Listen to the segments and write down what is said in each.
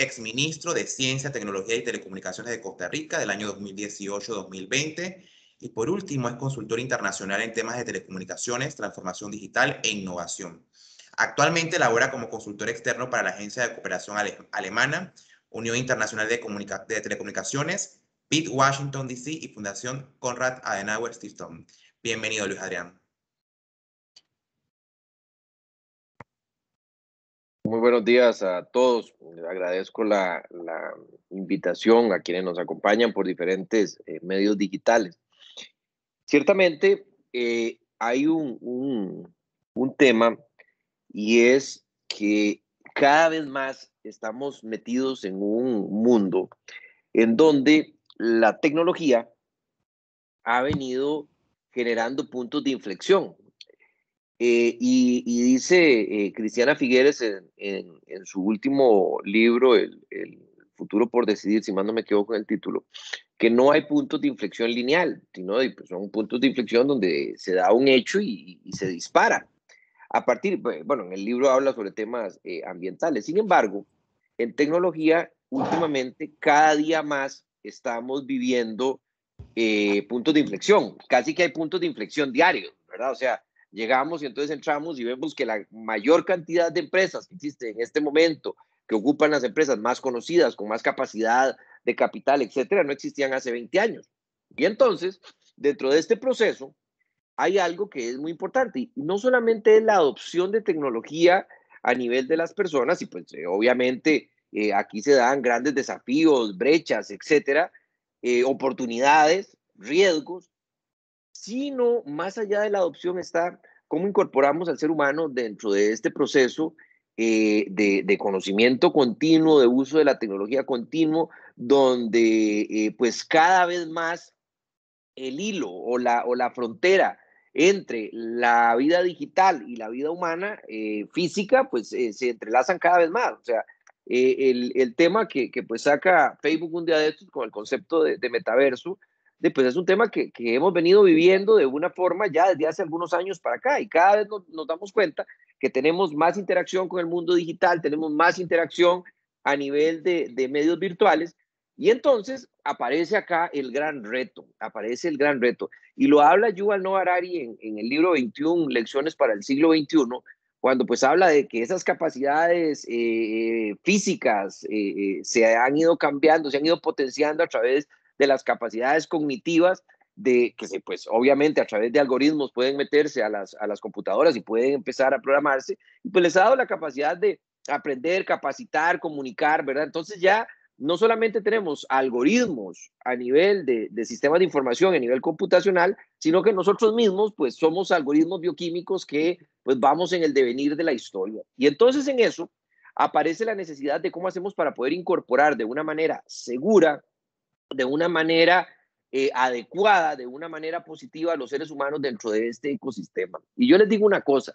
exministro de Ciencia, Tecnología y Telecomunicaciones de Costa Rica del año 2018-2020. Y por último, es consultor internacional en temas de telecomunicaciones, transformación digital e innovación. Actualmente labora como consultor externo para la Agencia de Cooperación Alemana, Unión Internacional de, de Telecomunicaciones, BIT Washington DC y Fundación Conrad Adenauer Stiftung. Bienvenido, Luis Adrián. Muy buenos días a todos. agradezco la, invitación a quienes nos acompañan por diferentes eh, medios digitales. Ciertamente eh, hay un, un, tema y es que cada vez más estamos metidos en un mundo en donde la tecnología ha venido generando puntos de inflexión. Eh, y, dice eh, Cristiana Figueres en, su último libro, el, futuro por decidir, si más no me equivoco en el título, que no hay puntos de inflexión lineal, sino pues, son puntos de inflexión donde se da un hecho y, se dispara. A partir, bueno, en el libro habla sobre temas eh, ambientales. Sin embargo, en tecnología, últimamente, cada día más estamos viviendo puntos de inflexión. Casi que hay puntos de inflexión diarios, ¿verdad? O sea, llegamos y entonces entramos y vemos que la mayor cantidad de empresas que existen en este momento, que ocupan las empresas más conocidas, con más capacidad de capital, etcétera, no existían hace 20 años. Y entonces, dentro de este proceso, hay algo que es muy importante y no solamente es la adopción de tecnología a nivel de las personas, y pues eh, obviamente eh, aquí se dan grandes desafíos, brechas, etcétera, eh, oportunidades, riesgos, sino más allá de la adopción está cómo incorporamos al ser humano dentro de este proceso eh, de, conocimiento continuo, de uso de la tecnología continuo, donde eh, pues cada vez más el hilo o la, o la frontera entre la vida digital y la vida humana eh, física, pues se entrelazan cada vez más. O sea, el, tema que, pues saca Facebook un día de estos con el concepto de metaverso, pues es un tema que, hemos venido viviendo de una forma ya desde hace algunos años para acá y cada vez nos, damos cuenta que tenemos más interacción con el mundo digital, tenemos más interacción a nivel de, medios virtuales y entonces aparece acá el gran reto, aparece el gran reto. Y lo habla Yuval Noah Harari en, el libro 21 Lecciones para el siglo XXI, cuando pues habla de que esas capacidades eh, físicas eh, eh, se han ido cambiando, se han ido potenciando a través de las capacidades cognitivas de que se, pues obviamente a través de algoritmos pueden meterse a las, a las computadoras y pueden empezar a programarse, y pues les ha dado la capacidad de aprender, capacitar, comunicar, ¿verdad? Entonces ya no solamente tenemos algoritmos a nivel de, de, sistemas de información, a nivel computacional, sino que nosotros mismos pues somos algoritmos bioquímicos que pues vamos en el devenir de la historia. Y entonces en eso aparece la necesidad de cómo hacemos para poder incorporar de una manera segura, de una manera eh, adecuada, de una manera positiva a los seres humanos dentro de este ecosistema. Y yo les digo una cosa,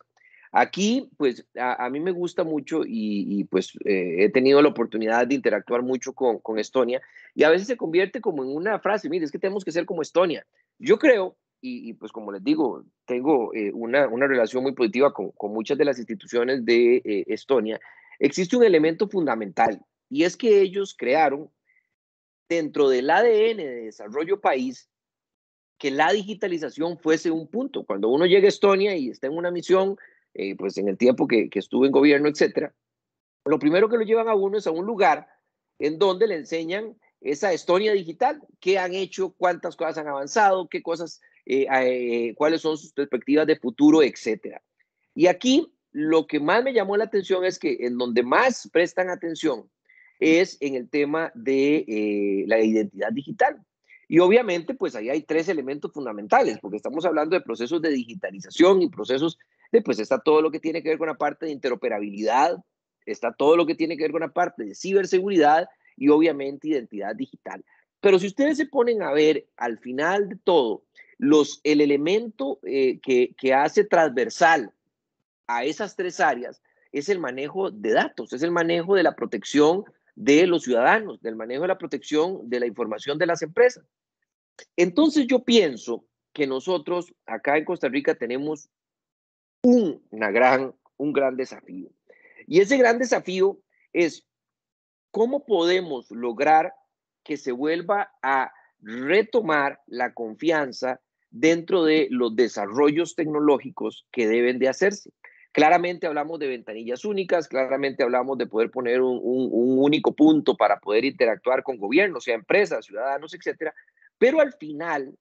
aquí pues a, mí me gusta mucho y, pues eh, he tenido la oportunidad de interactuar mucho con, Estonia y a veces se convierte como en una frase, mire, es que tenemos que ser como Estonia. Yo creo, y, pues como les digo, tengo eh, una, una, relación muy positiva con, con, muchas de las instituciones de Estonia, existe un elemento fundamental y es que ellos crearon dentro del ADN de desarrollo país que la digitalización fuese un punto. Cuando uno llega a Estonia y está en una misión, eh, pues en el tiempo que, que estuvo en gobierno, etcétera, lo primero que lo llevan a uno es a un lugar en donde le enseñan esa Estonia digital, qué han hecho, cuántas cosas han avanzado, qué cosas, eh, eh, cuáles son sus perspectivas de futuro, etcétera. Y aquí lo que más me llamó la atención es que en donde más prestan atención es en el tema de eh, la identidad digital. Y obviamente, pues ahí hay tres elementos fundamentales, porque estamos hablando de procesos de digitalización y procesos de, pues está todo lo que tiene que ver con la parte de interoperabilidad, está todo lo que tiene que ver con la parte de ciberseguridad y obviamente identidad digital. Pero si ustedes se ponen a ver al final de todo, los, el elemento eh, que, que hace transversal a esas tres áreas es el manejo de datos, es el manejo de la protección de los ciudadanos, del manejo de la protección de la información de las empresas. Entonces yo pienso que nosotros acá en Costa Rica tenemos una gran, un gran desafío. Y ese gran desafío es ¿cómo podemos lograr que se vuelva a retomar la confianza dentro de los desarrollos tecnológicos que deben de hacerse? Claramente hablamos de ventanillas únicas, claramente hablamos de poder poner un, único punto para poder interactuar con gobiernos, sea empresas, ciudadanos, etcétera. Pero al final,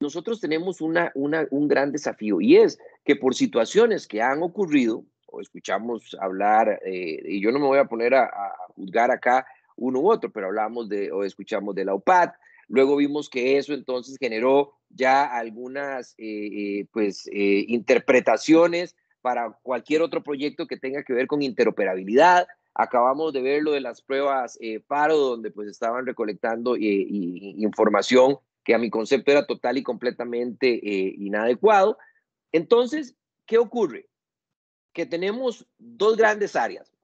nosotros tenemos una, un gran desafío y es que por situaciones que han ocurrido, o escuchamos hablar, eh, y yo no me voy a poner a, juzgar acá uno u otro, pero hablamos de, o escuchamos de la UPAD, luego vimos que eso entonces generó ya algunas eh, eh, pues, interpretaciones para cualquier otro proyecto que tenga que ver con interoperabilidad. Acabamos de ver lo de las pruebas eh, paro, donde pues estaban recolectando eh, información que a mi concepto era total y completamente eh, inadecuado. Entonces, ¿qué ocurre? Que tenemos dos grandes áreas.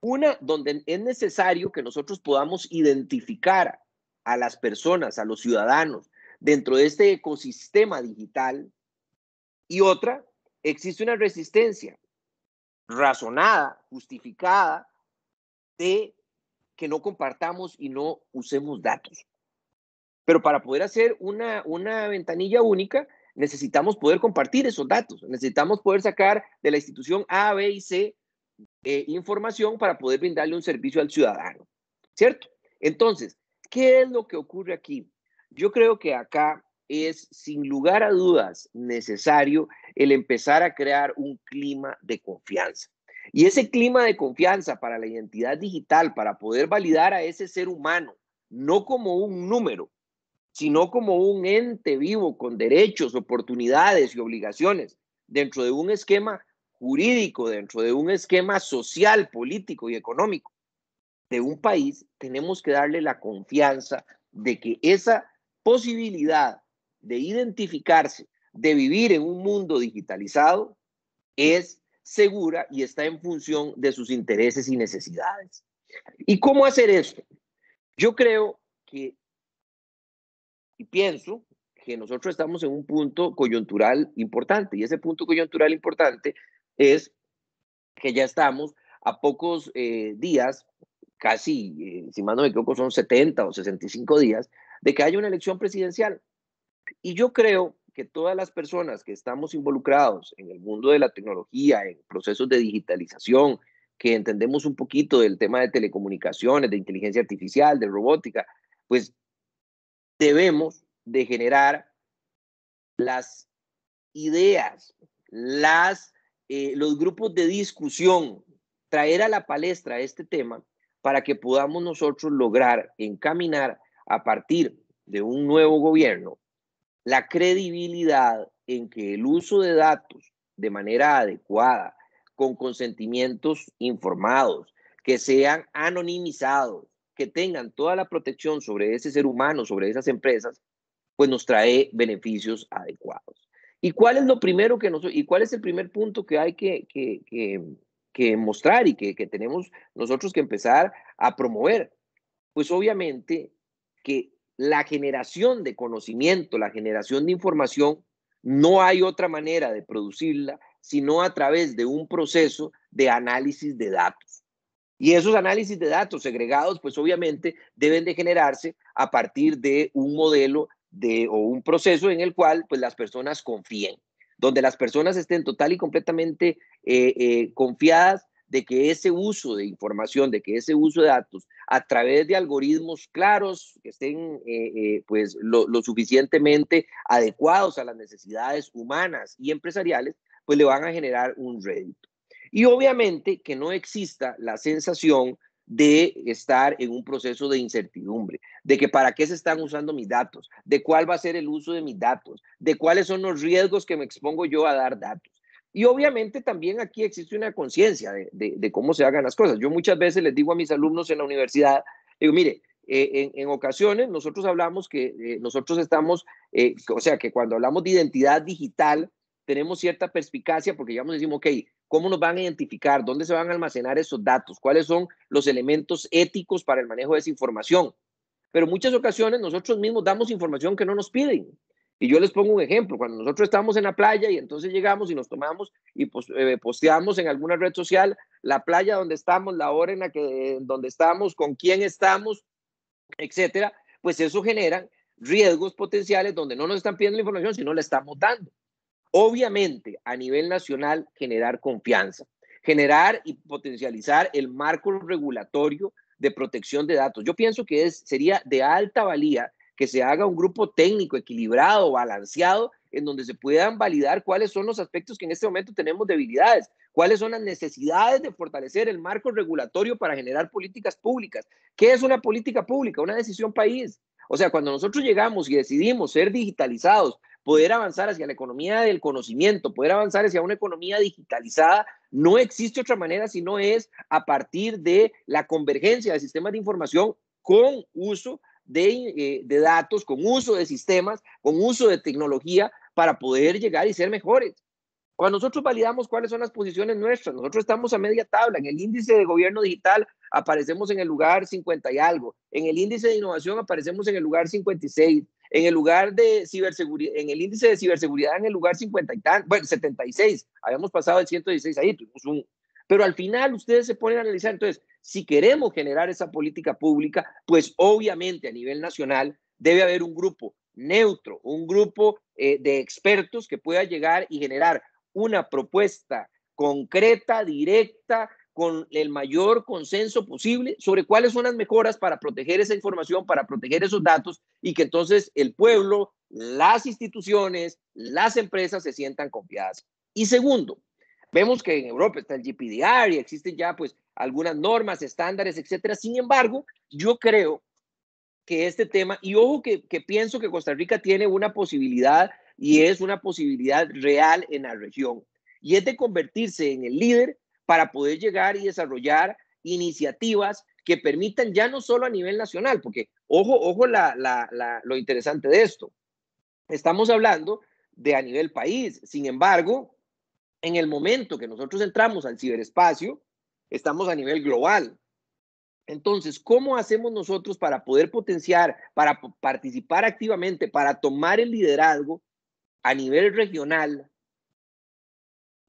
Una donde es necesario que nosotros podamos identificar a las personas, a los ciudadanos, dentro de este ecosistema digital. Y otra existe una resistencia razonada, justificada, de que no compartamos y no usemos datos. Pero para poder hacer una, una ventanilla única, necesitamos poder compartir esos datos, necesitamos poder sacar de la institución A, B y C eh, información para poder brindarle un servicio al ciudadano, ¿cierto? Entonces, ¿qué es lo que ocurre aquí? Yo creo que acá es sin lugar a dudas necesario el empezar a crear un clima de confianza. Y ese clima de confianza para la identidad digital, para poder validar a ese ser humano, no como un número, sino como un ente vivo con derechos, oportunidades y obligaciones dentro de un esquema jurídico, dentro de un esquema social, político y económico de un país, tenemos que darle la confianza de que esa posibilidad de identificarse, de vivir en un mundo digitalizado, es segura y está en función de sus intereses y necesidades. ¿Y cómo hacer esto? Yo creo que, y pienso que nosotros estamos en un punto coyuntural importante, y ese punto coyuntural importante es que ya estamos a pocos eh, días, casi, eh, si no me equivoco, son 70 o 65 días, de que haya una elección presidencial. Y yo creo que todas las personas que estamos involucrados en el mundo de la tecnología, en procesos de digitalización, que entendemos un poquito del tema de telecomunicaciones, de inteligencia artificial, de robótica, pues debemos de generar las ideas, las, eh, los grupos de discusión, traer a la palestra este tema para que podamos nosotros lograr encaminar a partir de un nuevo gobierno la credibilidad en que el uso de datos de manera adecuada, con consentimientos informados, que sean anonimizados, que tengan toda la protección sobre ese ser humano, sobre esas empresas, pues nos trae beneficios adecuados. ¿Y cuál es lo primero que nos, y cuál es el primer punto que hay que, que, mostrar y que, que tenemos nosotros que empezar a promover? Pues obviamente que la generación de conocimiento, la generación de información, no hay otra manera de producirla sino a través de un proceso de análisis de datos. Y esos análisis de datos segregados, pues obviamente deben de generarse a partir de un modelo de, o un proceso en el cual pues las personas confíen, donde las personas estén total y completamente eh, eh, confiadas de que ese uso de información, de que ese uso de datos a través de algoritmos claros, que estén eh, eh, pues lo, suficientemente adecuados a las necesidades humanas y empresariales, pues le van a generar un rédito. Y obviamente que no exista la sensación de estar en un proceso de incertidumbre, de que para qué se están usando mis datos, de cuál va a ser el uso de mis datos, de cuáles son los riesgos que me expongo yo a dar datos. Y obviamente también aquí existe una conciencia de, cómo se hagan las cosas. Yo muchas veces les digo a mis alumnos en la universidad, digo, mire, eh, en, ocasiones nosotros hablamos que eh, nosotros estamos, eh, o sea, que cuando hablamos de identidad digital, tenemos cierta perspicacia porque ya nos decimos, ok, ¿cómo nos van a identificar? ¿Dónde se van a almacenar esos datos? ¿Cuáles son los elementos éticos para el manejo de esa información? Pero muchas ocasiones nosotros mismos damos información que no nos piden. Y yo les pongo un ejemplo, cuando nosotros estamos en la playa y entonces llegamos y nos tomamos y eh, posteamos en alguna red social la playa donde estamos, la hora en la que donde estamos, con quién estamos, etcétera, pues eso genera riesgos potenciales donde no nos están pidiendo la información, sino la estamos dando. Obviamente, a nivel nacional, generar confianza, generar y potencializar el marco regulatorio de protección de datos. Yo pienso que es, sería de alta valía que se haga un grupo técnico equilibrado, balanceado, en donde se puedan validar cuáles son los aspectos que en este momento tenemos debilidades, cuáles son las necesidades de fortalecer el marco regulatorio para generar políticas públicas. ¿Qué es una política pública? Una decisión país. O sea, cuando nosotros llegamos y decidimos ser digitalizados, poder avanzar hacia la economía del conocimiento, poder avanzar hacia una economía digitalizada, no existe otra manera si no es a partir de la convergencia de sistemas de información con uso eh, de, datos, con uso de sistemas, con uso de tecnología para poder llegar y ser mejores. Cuando nosotros validamos cuáles son las posiciones nuestras, nosotros estamos a media tabla. En el índice de gobierno digital aparecemos en el lugar 50 y algo. En el índice de innovación aparecemos en el lugar 56. En el lugar de ciberseguridad, en el índice de ciberseguridad en el lugar 50 y tan, bueno, 76. Habíamos pasado el 116 ahí, tuvimos un, pero al final ustedes se ponen a analizar, entonces, si queremos generar esa política pública, pues obviamente a nivel nacional debe haber un grupo neutro, un grupo eh, de expertos que pueda llegar y generar una propuesta concreta, directa, con el mayor consenso posible sobre cuáles son las mejoras para proteger esa información, para proteger esos datos y que entonces el pueblo, las instituciones, las empresas se sientan confiadas. Y segundo, Vemos que en Europa está el GPDR y existen ya pues algunas normas, estándares, etcétera. Sin embargo, yo creo que este tema, y ojo que, que pienso que Costa Rica tiene una posibilidad y es una posibilidad real en la región, y es de convertirse en el líder para poder llegar y desarrollar iniciativas que permitan ya no solo a nivel nacional, porque ojo, ojo la, la, la, lo interesante de esto. Estamos hablando de a nivel país. Sin embargo, en el momento que nosotros entramos al ciberespacio, estamos a nivel global. Entonces, ¿cómo hacemos nosotros para poder potenciar, para participar activamente, para tomar el liderazgo a nivel regional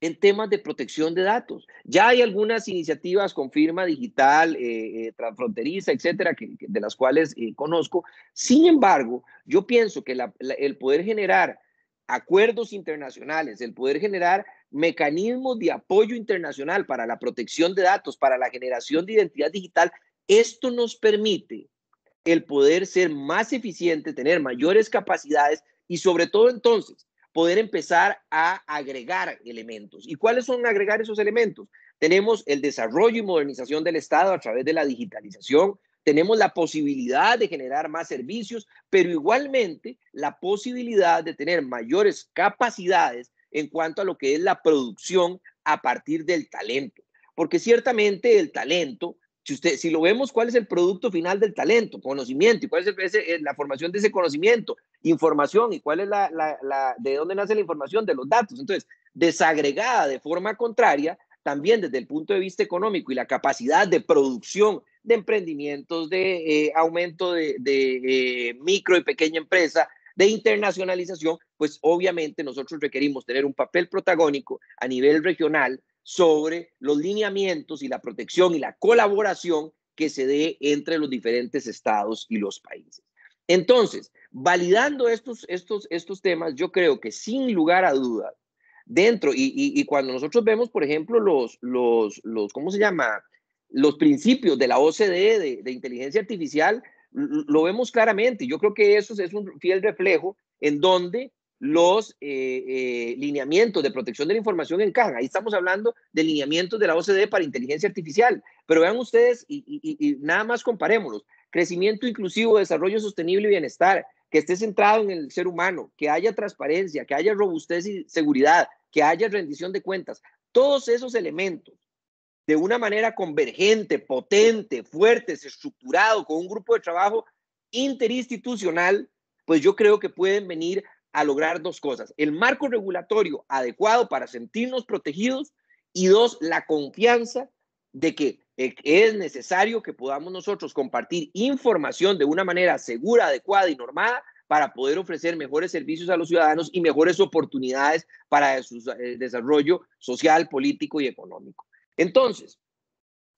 en temas de protección de datos? Ya hay algunas iniciativas con firma digital, eh, eh, transfronteriza, etcétera, de las cuales eh, conozco. Sin embargo, yo pienso que el poder generar acuerdos internacionales, el poder generar mecanismos de apoyo internacional para la protección de datos, para la generación de identidad digital, esto nos permite el poder ser más eficiente, tener mayores capacidades y sobre todo entonces poder empezar a agregar elementos. ¿Y cuáles son agregar esos elementos? Tenemos el desarrollo y modernización del Estado a través de la digitalización, tenemos la posibilidad de generar más servicios, pero igualmente la posibilidad de tener mayores capacidades en cuanto a lo que es la producción a partir del talento. Porque ciertamente el talento, si, usted, si lo vemos, ¿cuál es el producto final del talento? Conocimiento. ¿Y cuál es eh, la formación de ese conocimiento? Información. ¿Y cuál es la, de dónde nace la información? De los datos. Entonces, desagregada de forma contraria, también desde el punto de vista económico y la capacidad de producción de emprendimientos, de eh, aumento de, de eh, micro y pequeña empresa, de internacionalización, pues obviamente nosotros requerimos tener un papel protagónico a nivel regional sobre los lineamientos y la protección y la colaboración que se dé entre los diferentes estados y los países. Entonces, validando estos, estos, estos temas, yo creo que sin lugar a dudas, dentro, y, cuando nosotros vemos, por ejemplo, los, los, los, ¿cómo se llama? Los principios de la OCDE de, de inteligencia artificial, lo vemos claramente. Yo creo que eso es un fiel reflejo en donde los eh, eh, lineamientos de protección de la información encajan. Ahí estamos hablando de lineamientos de la OCDE para inteligencia artificial. Pero vean ustedes y, nada más comparémoslos. Crecimiento inclusivo, desarrollo sostenible y bienestar, que esté centrado en el ser humano, que haya transparencia, que haya robustez y seguridad, que haya rendición de cuentas. Todos esos elementos de una manera convergente, potente, fuerte, estructurado, con un grupo de trabajo interinstitucional, pues yo creo que pueden venir a lograr dos cosas. El marco regulatorio adecuado para sentirnos protegidos y dos, la confianza de que es necesario que podamos nosotros compartir información de una manera segura, adecuada y normada para poder ofrecer mejores servicios a los ciudadanos y mejores oportunidades para su eh, desarrollo social, político y económico. Entonces,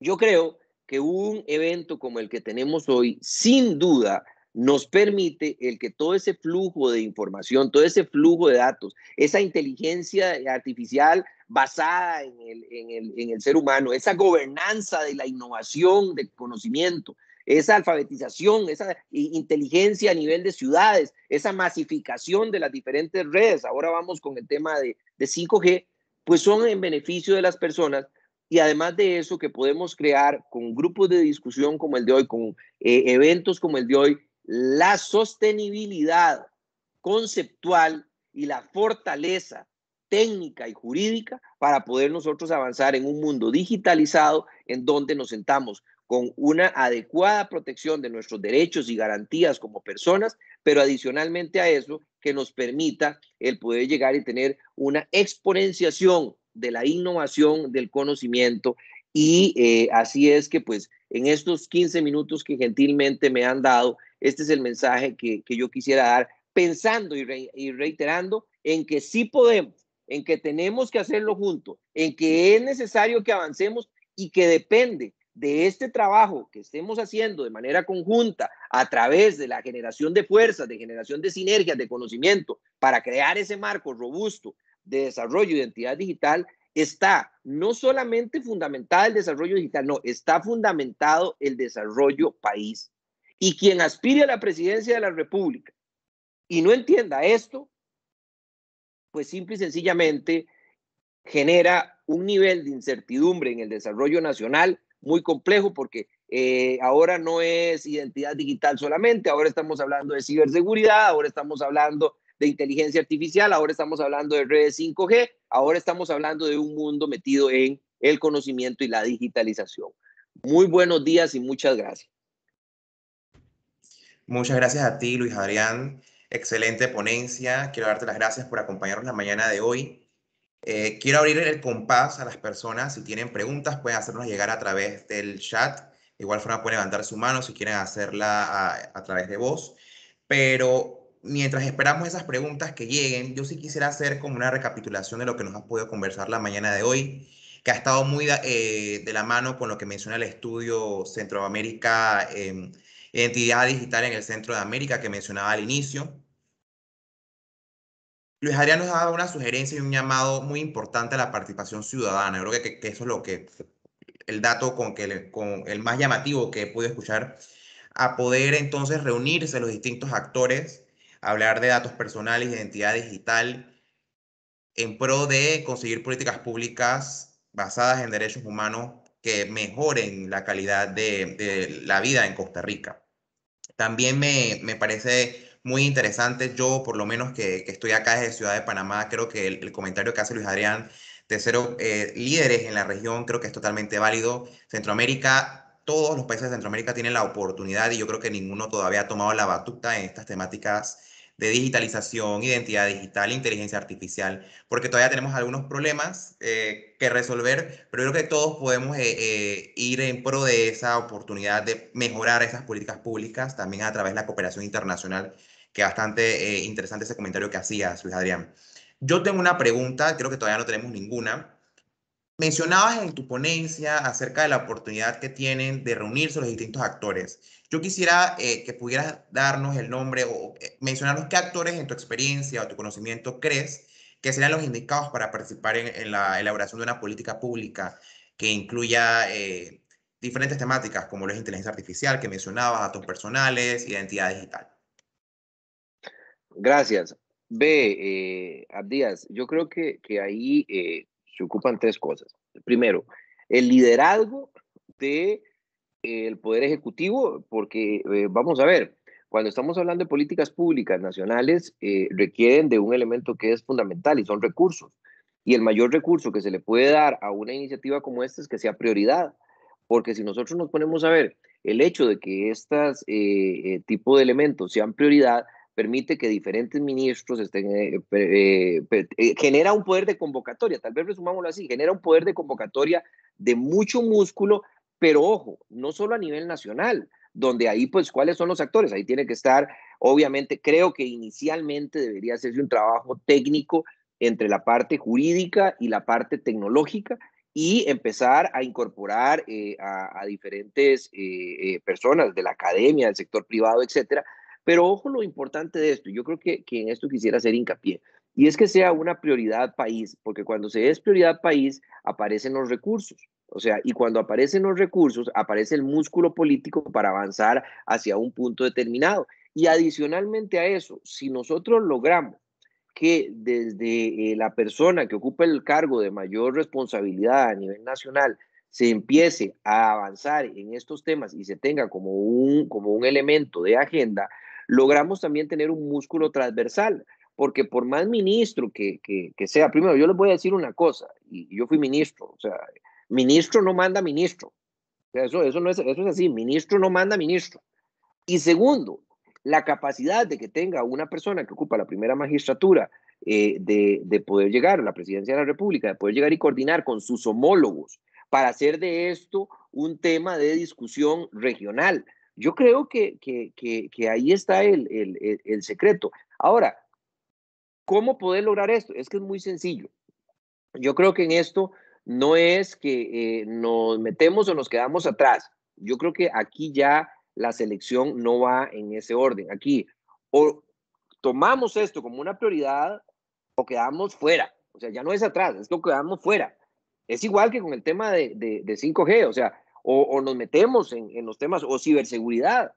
Yo creo que un evento como el que tenemos hoy, sin duda, nos permite el que todo ese flujo de información, todo ese flujo de datos, esa inteligencia artificial basada en el, en el, en el ser humano, esa gobernanza de la innovación, de conocimiento, esa alfabetización, esa inteligencia a nivel de ciudades, esa masificación de las diferentes redes, ahora vamos con el tema de, de 5G, pues son en beneficio de las personas y además de eso que podemos crear con grupos de discusión como el de hoy, con eh, eventos como el de hoy, la sostenibilidad conceptual y la fortaleza técnica y jurídica para poder nosotros avanzar en un mundo digitalizado en donde nos sentamos con una adecuada protección de nuestros derechos y garantías como personas, pero adicionalmente a eso, que nos permita el poder llegar y tener una exponenciación de la innovación, del conocimiento. Y eh, así es que, pues, en estos 15 minutos que gentilmente me han dado, este es el mensaje que, yo quisiera dar, pensando y, y reiterando en que sí podemos, en que tenemos que hacerlo juntos, en que es necesario que avancemos y que depende de este trabajo que estemos haciendo de manera conjunta a través de la generación de fuerzas, de generación de sinergias, de conocimiento, para crear ese marco robusto de desarrollo de identidad digital, está no solamente fundamentada el desarrollo digital, no, está fundamentado el desarrollo país. Y quien aspire a la presidencia de la República y no entienda esto, pues simple y sencillamente genera un nivel de incertidumbre en el desarrollo nacional muy complejo porque eh, ahora no es identidad digital solamente, ahora estamos hablando de ciberseguridad, ahora estamos hablando de inteligencia artificial, ahora estamos hablando de redes 5G, ahora estamos hablando de un mundo metido en el conocimiento y la digitalización. Muy buenos días y muchas gracias. Muchas gracias a ti, Luis Adrián. Excelente ponencia. Quiero darte las gracias por acompañarnos la mañana de hoy. Eh, quiero abrir el compás a las personas. Si tienen preguntas, pueden hacernos llegar a través del chat. De igual forma, pueden levantar su mano si quieren hacerla a, través de voz. Pero mientras esperamos esas preguntas que lleguen, yo sí quisiera hacer como una recapitulación de lo que nos ha podido conversar la mañana de hoy, que ha estado muy eh, de la mano con lo que menciona el estudio Centroamérica, eh, Identidad Digital en el Centro de América, que mencionaba al inicio. Luis Adrián nos ha dado una sugerencia y un llamado muy importante a la participación ciudadana. Yo creo que, eso es lo que, el dato con, que, con el más llamativo que pude escuchar, a poder entonces reunirse los distintos actores, hablar de datos personales, identidad digital, en pro de conseguir políticas públicas basadas en derechos humanos que mejoren la calidad de, la vida en Costa Rica. También me, me parece muy interesante. Yo, por lo menos que, estoy acá desde Ciudad de Panamá, creo que el, comentario que hace Luis Adrián de cero eh, líderes en la región, creo que es totalmente válido. Centroamérica, todos los países de Centroamérica tienen la oportunidad y yo creo que ninguno todavía ha tomado la batuta en estas temáticas de digitalización, identidad digital, inteligencia artificial, porque todavía tenemos algunos problemas eh, que resolver, pero creo que todos podemos eh, ir en pro de esa oportunidad de mejorar esas políticas públicas también a través de la cooperación internacional que bastante eh, interesante ese comentario que hacías, Luis Adrián. Yo tengo una pregunta, creo que todavía no tenemos ninguna. Mencionabas en tu ponencia acerca de la oportunidad que tienen de reunirse los distintos actores. Yo quisiera eh, que pudieras darnos el nombre o eh, mencionarnos qué actores en tu experiencia o tu conocimiento crees que serían los indicados para participar en, la elaboración de una política pública que incluya diferentes temáticas como la inteligencia artificial que mencionabas, datos personales, identidad digital. Gracias. Ve, eh, Abdías, yo creo que, que ahí eh, se ocupan tres cosas. Primero, el liderazgo de, el Poder Ejecutivo, porque eh, vamos a ver, cuando estamos hablando de políticas públicas nacionales, eh, requieren de un elemento que es fundamental y son recursos. Y el mayor recurso que se le puede dar a una iniciativa como esta es que sea prioridad. Porque si nosotros nos ponemos a ver el hecho de que estos tipo de elementos sean prioridad, permite que diferentes ministros estén, eh, eh, eh, genera un poder de convocatoria, tal vez resumámoslo así, genera un poder de convocatoria de mucho músculo, pero ojo, no solo a nivel nacional, donde ahí pues cuáles son los actores, ahí tiene que estar, obviamente, creo que inicialmente debería hacerse un trabajo técnico entre la parte jurídica y la parte tecnológica, y empezar a incorporar eh, a, diferentes eh, eh, personas de la academia, del sector privado, etcétera. Pero ojo lo importante de esto, yo creo que, que en esto quisiera hacer hincapié, y es que sea una prioridad país, porque cuando se es prioridad país, aparecen los recursos. O sea, y cuando aparecen los recursos, aparece el músculo político para avanzar hacia un punto determinado. Y adicionalmente a eso, si nosotros logramos que desde eh, la persona que ocupa el cargo de mayor responsabilidad a nivel nacional se empiece a avanzar en estos temas y se tenga como un, como un elemento de agenda, logramos también tener un músculo transversal, porque por más ministro que, que, sea, primero yo les voy a decir una cosa, y yo fui ministro, o sea, ministro no manda ministro, eso, eso, no es, eso es así, ministro no manda ministro. Y segundo, la capacidad de que tenga una persona que ocupa la primera magistratura eh, de, de, poder llegar a la presidencia de la República, de poder llegar y coordinar con sus homólogos para hacer de esto un tema de discusión regional. Yo creo que, que, que, ahí está el, el, el, secreto. Ahora, ¿cómo poder lograr esto? Es que es muy sencillo. Yo creo que en esto no es que eh, nos metemos o nos quedamos atrás. Yo creo que aquí ya la selección no va en ese orden. Aquí o tomamos esto como una prioridad o quedamos fuera. O sea, ya no es atrás, es que quedamos fuera. Es igual que con el tema de, de, 5G, o sea, o, nos metemos en, en, los temas o ciberseguridad,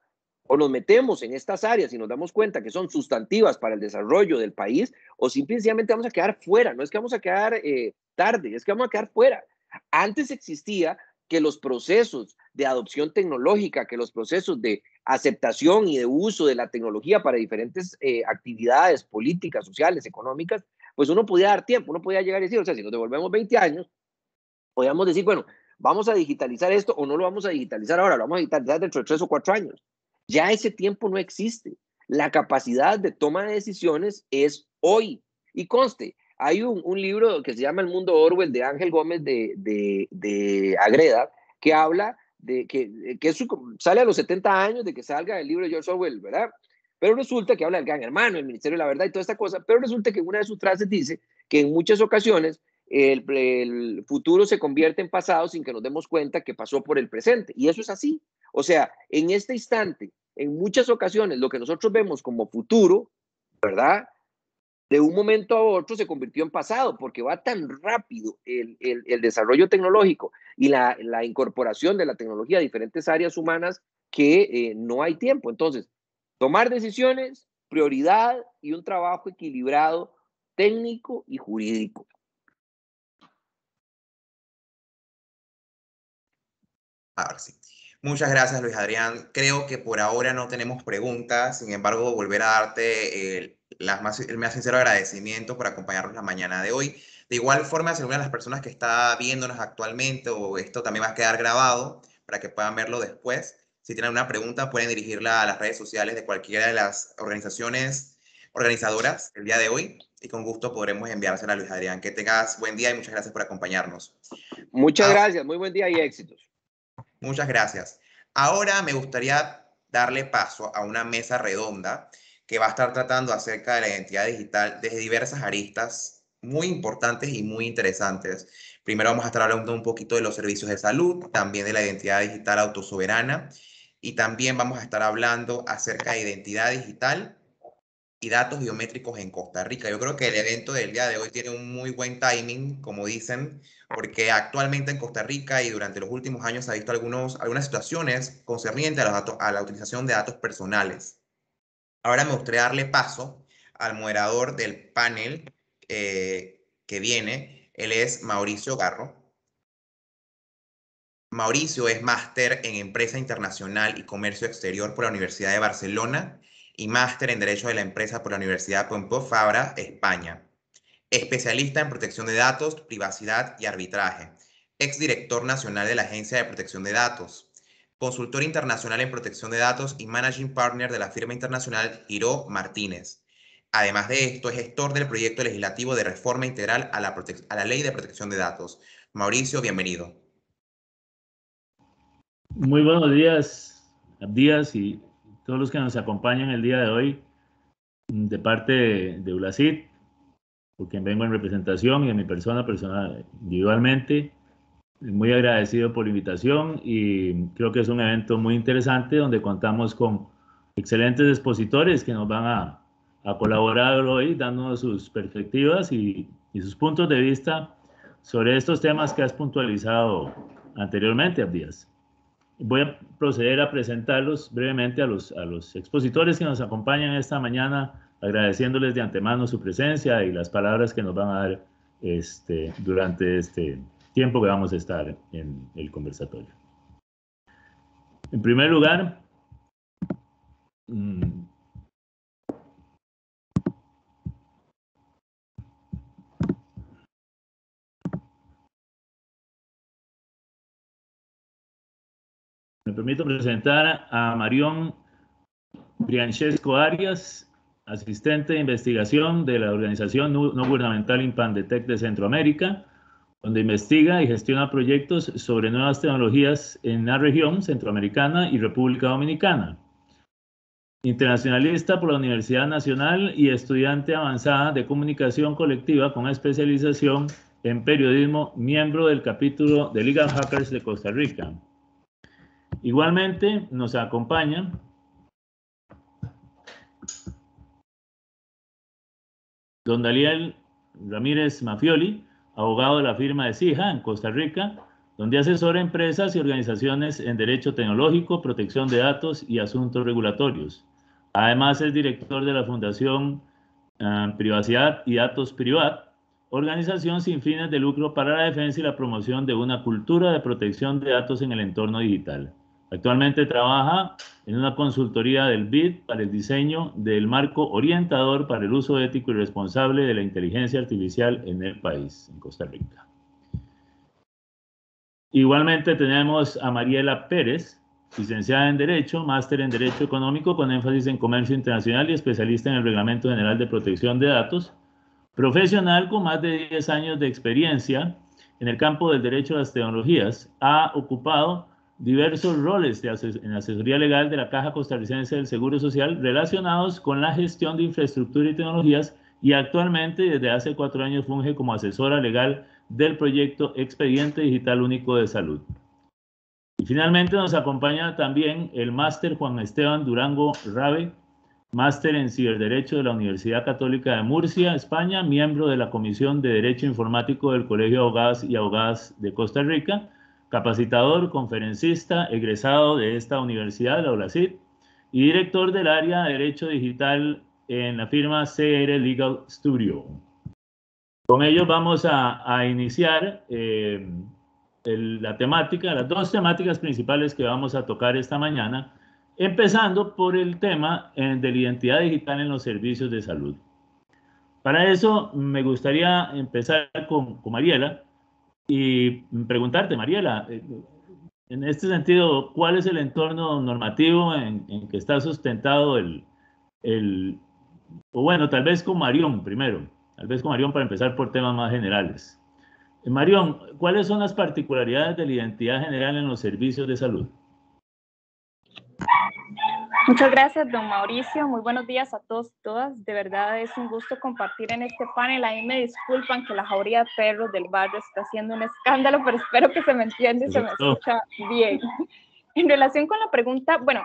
o nos metemos en estas áreas y nos damos cuenta que son sustantivas para el desarrollo del país, o simplemente vamos a quedar fuera. No es que vamos a quedar eh, tarde, es que vamos a quedar fuera. Antes existía que los procesos de adopción tecnológica, que los procesos de aceptación y de uso de la tecnología para diferentes eh, actividades políticas, sociales, económicas, pues uno podía dar tiempo, uno podía llegar y decir, o sea, si nos devolvemos 20 años, podíamos decir, bueno, vamos a digitalizar esto o no lo vamos a digitalizar ahora, lo vamos a digitalizar dentro de tres o cuatro años. Ya ese tiempo no existe. La capacidad de toma de decisiones es hoy. Y conste, hay un, libro que se llama El Mundo Orwell de Ángel Gómez de, Agreda, que habla de que, que sale a los 70 años de que salga el libro de George Orwell, ¿verdad? Pero resulta que habla del gran hermano, el Ministerio de la Verdad y toda esta cosa, pero resulta que una de sus frases dice que en muchas ocasiones el, el, futuro se convierte en pasado sin que nos demos cuenta que pasó por el presente. Y eso es así. O sea, en este instante, en muchas ocasiones, lo que nosotros vemos como futuro, ¿verdad? De un momento a otro se convirtió en pasado, porque va tan rápido el, desarrollo tecnológico y la, incorporación de la tecnología a diferentes áreas humanas que eh, no hay tiempo. Entonces, tomar decisiones, prioridad y un trabajo equilibrado técnico y jurídico. Ahora sí. Muchas gracias, Luis Adrián. Creo que por ahora no tenemos preguntas, sin embargo, volver a darte el más, el más sincero agradecimiento por acompañarnos la mañana de hoy. De igual forma, si alguna de las personas que está viéndonos actualmente o esto también va a quedar grabado para que puedan verlo después, si tienen una pregunta pueden dirigirla a las redes sociales de cualquiera de las organizaciones organizadoras el día de hoy y con gusto podremos enviársela a Luis Adrián. Que tengas buen día y muchas gracias por acompañarnos. Muchas ah. gracias, muy buen día y éxitos. Muchas gracias. Ahora me gustaría darle paso a una mesa redonda que va a estar tratando acerca de la identidad digital desde diversas aristas muy importantes y muy interesantes. Primero vamos a estar hablando un poquito de los servicios de salud, también de la identidad digital autosoberana y también vamos a estar hablando acerca de identidad digital y datos biométricos en Costa Rica. Yo creo que el evento del día de hoy tiene un muy buen timing, como dicen, porque actualmente en Costa Rica y durante los últimos años se ha visto algunos, algunas situaciones concernientes a, a la utilización de datos personales. Ahora me gustaría darle paso al moderador del panel eh, que viene. Él es Mauricio Garro. Mauricio es máster en Empresa Internacional y Comercio Exterior por la Universidad de Barcelona y máster en Derecho de la Empresa por la Universidad Pompeu Fabra, España. Especialista en protección de datos, privacidad y arbitraje. Exdirector nacional de la Agencia de Protección de Datos consultor internacional en protección de datos y managing partner de la firma internacional Giro Martínez. Además de esto, es gestor del proyecto legislativo de reforma integral a la, Ley de Protección de Datos. Mauricio, bienvenido. Muy buenos días, días y todos los que nos acompañan el día de hoy de parte de, de ULACID, por quien vengo en representación y de mi persona personal individualmente. Muy agradecido por la invitación y creo que es un evento muy interesante donde contamos con excelentes expositores que nos van a, a colaborar hoy dándonos sus perspectivas y, y, sus puntos de vista sobre estos temas que has puntualizado anteriormente, Abdías. Voy a proceder a presentarlos brevemente a los, a los expositores que nos acompañan esta mañana, agradeciéndoles de antemano su presencia y las palabras que nos van a dar este, durante este tiempo que vamos a estar en el conversatorio. En primer lugar, mm, me permito presentar a Marión Briancesco Arias, asistente de investigación de la organización no gubernamental Impandetec de Centroamérica, donde investiga y gestiona proyectos sobre nuevas tecnologías en la región centroamericana y República Dominicana. Internacionalista por la Universidad Nacional y estudiante avanzada de comunicación colectiva con especialización en periodismo, miembro del capítulo de Liga Hackers de Costa Rica. Igualmente nos acompaña don Daniel Ramírez Mafioli, abogado de la firma de CIJA en Costa Rica, donde asesora empresas y organizaciones en derecho tecnológico, protección de datos y asuntos regulatorios. Además, es director de la Fundación uh, Privacidad y Datos Privat, organización sin fines de lucro para la defensa y la promoción de una cultura de protección de datos en el entorno digital. Actualmente trabaja en una consultoría del BID para el diseño del marco orientador para el uso ético y responsable de la inteligencia artificial en el país, en Costa Rica. Igualmente tenemos a Mariela Pérez, licenciada en Derecho, máster en Derecho Económico con énfasis en Comercio Internacional y especialista en el Reglamento General de Protección de Datos, profesional con más de 10 años de experiencia en el campo del derecho a las tecnologías, ha ocupado diversos roles de en asesoría legal de la Caja Costarricense del Seguro Social relacionados con la gestión de infraestructura y tecnologías y actualmente desde hace cuatro años funge como asesora legal del proyecto Expediente Digital Único de Salud. Y finalmente nos acompaña también el máster Juan Esteban Durango Rabe, máster en ciberderecho de la Universidad Católica de Murcia, España, miembro de la Comisión de Derecho Informático del Colegio de Abogados y Abogadas de Costa Rica, capacitador, conferencista, egresado de esta universidad, la ULACID, y director del área de Derecho Digital en la firma CR Legal Studio. Con ellos vamos a, iniciar eh, la temática, las dos temáticas principales que vamos a tocar esta mañana, empezando por el tema eh, de la identidad digital en los servicios de salud. Para eso me gustaría empezar con, con Mariela, y preguntarte, Mariela, eh, en este sentido, ¿cuál es el entorno normativo en, que está sustentado el, el, o bueno, tal vez con Marión primero, tal vez con Marión para empezar por temas más generales. Eh, Marión, ¿cuáles son las particularidades de la identidad general en los servicios de salud? Muchas gracias, don Mauricio. Muy buenos días a todos y todas. De verdad es un gusto compartir en este panel. Ahí me disculpan que la jauría de perros del barrio está haciendo un escándalo, pero espero que se me entienda y se me escucha bien. En relación con la pregunta, bueno,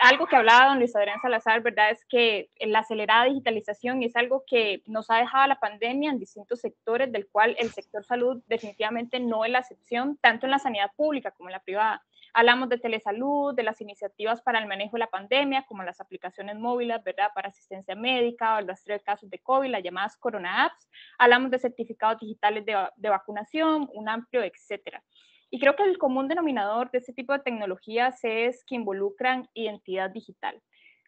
algo que hablaba don Luis Adrián Salazar, ¿verdad? Es que la acelerada digitalización es algo que nos ha dejado la pandemia en distintos sectores, del cual el sector salud definitivamente no es la excepción, tanto en la sanidad pública como en la privada. Hablamos de telesalud, de las iniciativas para el manejo de la pandemia, como las aplicaciones móviles, ¿verdad? Para asistencia médica o el rastreo de casos de COVID, las llamadas Corona Apps. Hablamos de certificados digitales de, de vacunación, un amplio etcétera. Y creo que el común denominador de este tipo de tecnologías es que involucran identidad digital.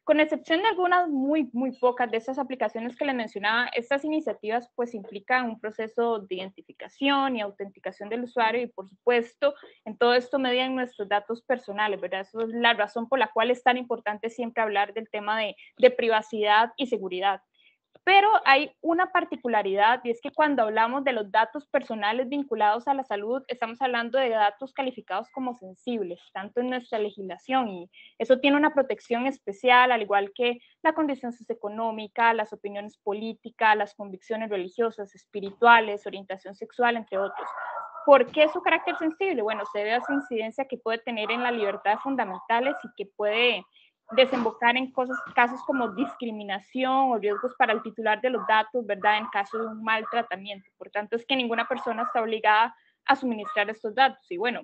Con excepción de algunas muy, muy pocas de esas aplicaciones que les mencionaba, estas iniciativas pues implican un proceso de identificación y autenticación del usuario y por supuesto en todo esto median nuestros datos personales, ¿verdad? Eso es la razón por la cual es tan importante siempre hablar del tema de, de privacidad y seguridad. Pero hay una particularidad y es que cuando hablamos de los datos personales vinculados a la salud, estamos hablando de datos calificados como sensibles, tanto en nuestra legislación y eso tiene una protección especial, al igual que la condición socioeconómica, las opiniones políticas, las convicciones religiosas, espirituales, orientación sexual, entre otros. ¿Por qué su carácter sensible? Bueno, se debe a esa incidencia que puede tener en las libertades fundamentales y que puede desembocar en cosas, casos como discriminación o riesgos para el titular de los datos, ¿verdad? En caso de un mal tratamiento. Por tanto, es que ninguna persona está obligada a suministrar estos datos. Y bueno,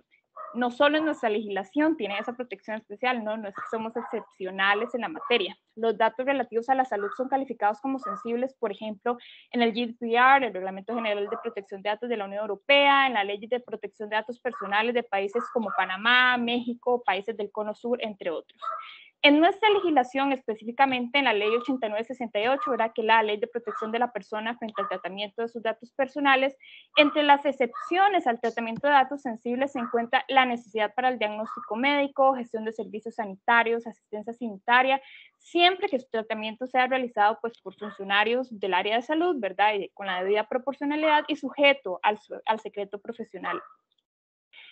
no solo en nuestra legislación tiene esa protección especial, no, no es que somos excepcionales en la materia. Los datos relativos a la salud son calificados como sensibles, por ejemplo, en el GDPR, el Reglamento General de Protección de Datos de la Unión Europea, en la Ley de Protección de Datos Personales de países como Panamá, México, países del Cono Sur, entre otros. En nuestra legislación, específicamente en la ley 8968, ¿verdad? que la ley de protección de la persona frente al tratamiento de sus datos personales, entre las excepciones al tratamiento de datos sensibles se encuentra la necesidad para el diagnóstico médico, gestión de servicios sanitarios, asistencia sanitaria, siempre que su tratamiento sea realizado pues, por funcionarios del área de salud, ¿verdad? Y con la debida proporcionalidad y sujeto al, al secreto profesional.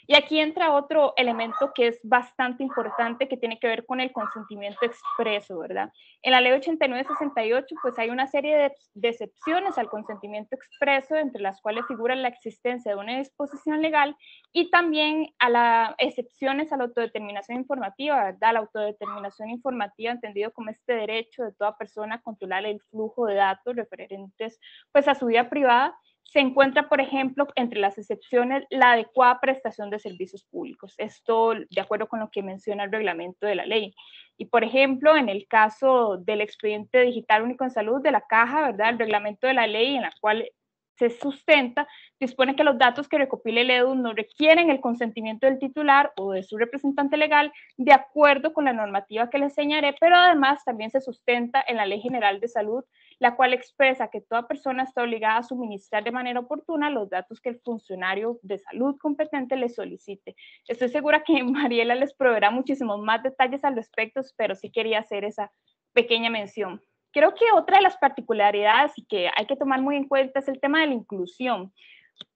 Y aquí entra otro elemento que es bastante importante que tiene que ver con el consentimiento expreso, ¿verdad? En la ley 8968 pues hay una serie de, excepciones al consentimiento expreso, entre las cuales figura la existencia de una disposición legal y también a las excepciones a la autodeterminación informativa, ¿verdad? La autodeterminación informativa entendido como este derecho de toda persona a controlar el flujo de datos referentes pues a su vida privada se encuentra, por ejemplo, entre las excepciones, la adecuada prestación de servicios públicos. Esto de acuerdo con lo que menciona el reglamento de la ley. Y, por ejemplo, en el caso del expediente digital único en salud de la caja, ¿verdad? El reglamento de la ley en la cual se sustenta, dispone que los datos que recopile el EDU no requieren el consentimiento del titular o de su representante legal de acuerdo con la normativa que le enseñaré, pero además también se sustenta en la Ley General de Salud, la cual expresa que toda persona está obligada a suministrar de manera oportuna los datos que el funcionario de salud competente le solicite. Estoy segura que Mariela les proveerá muchísimos más detalles al respecto, pero sí quería hacer esa pequeña mención. Creo que otra de las particularidades y que hay que tomar muy en cuenta es el tema de la inclusión.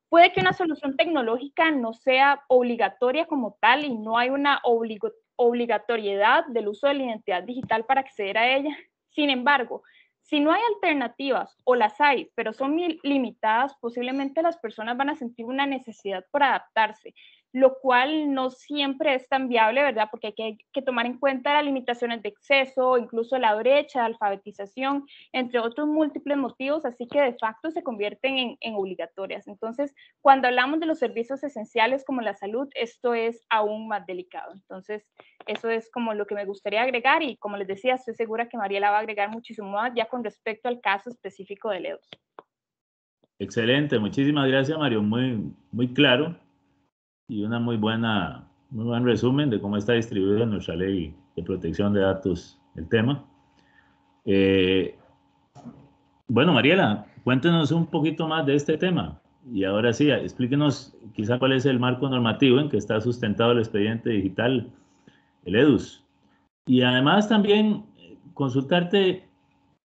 Puede que una solución tecnológica no sea obligatoria como tal y no hay una obligatoriedad del uso de la identidad digital para acceder a ella. Sin embargo, si no hay alternativas o las hay, pero son limitadas, posiblemente las personas van a sentir una necesidad por adaptarse lo cual no siempre es tan viable, ¿verdad? Porque hay que, tomar en cuenta las limitaciones de exceso, incluso la brecha de alfabetización, entre otros múltiples motivos, así que de facto se convierten en, en obligatorias. Entonces, cuando hablamos de los servicios esenciales como la salud, esto es aún más delicado. Entonces, eso es como lo que me gustaría agregar y como les decía, estoy segura que Mariela va a agregar muchísimo más ya con respecto al caso específico de Leos. Excelente, muchísimas gracias Mario, muy, muy claro y una muy buena, muy buen resumen de cómo está distribuida nuestra ley de protección de datos el tema. Eh, bueno, Mariela, cuéntenos un poquito más de este tema. Y ahora sí, explíquenos quizá cuál es el marco normativo en que está sustentado el expediente digital, el EDUS. Y además también eh, consultarte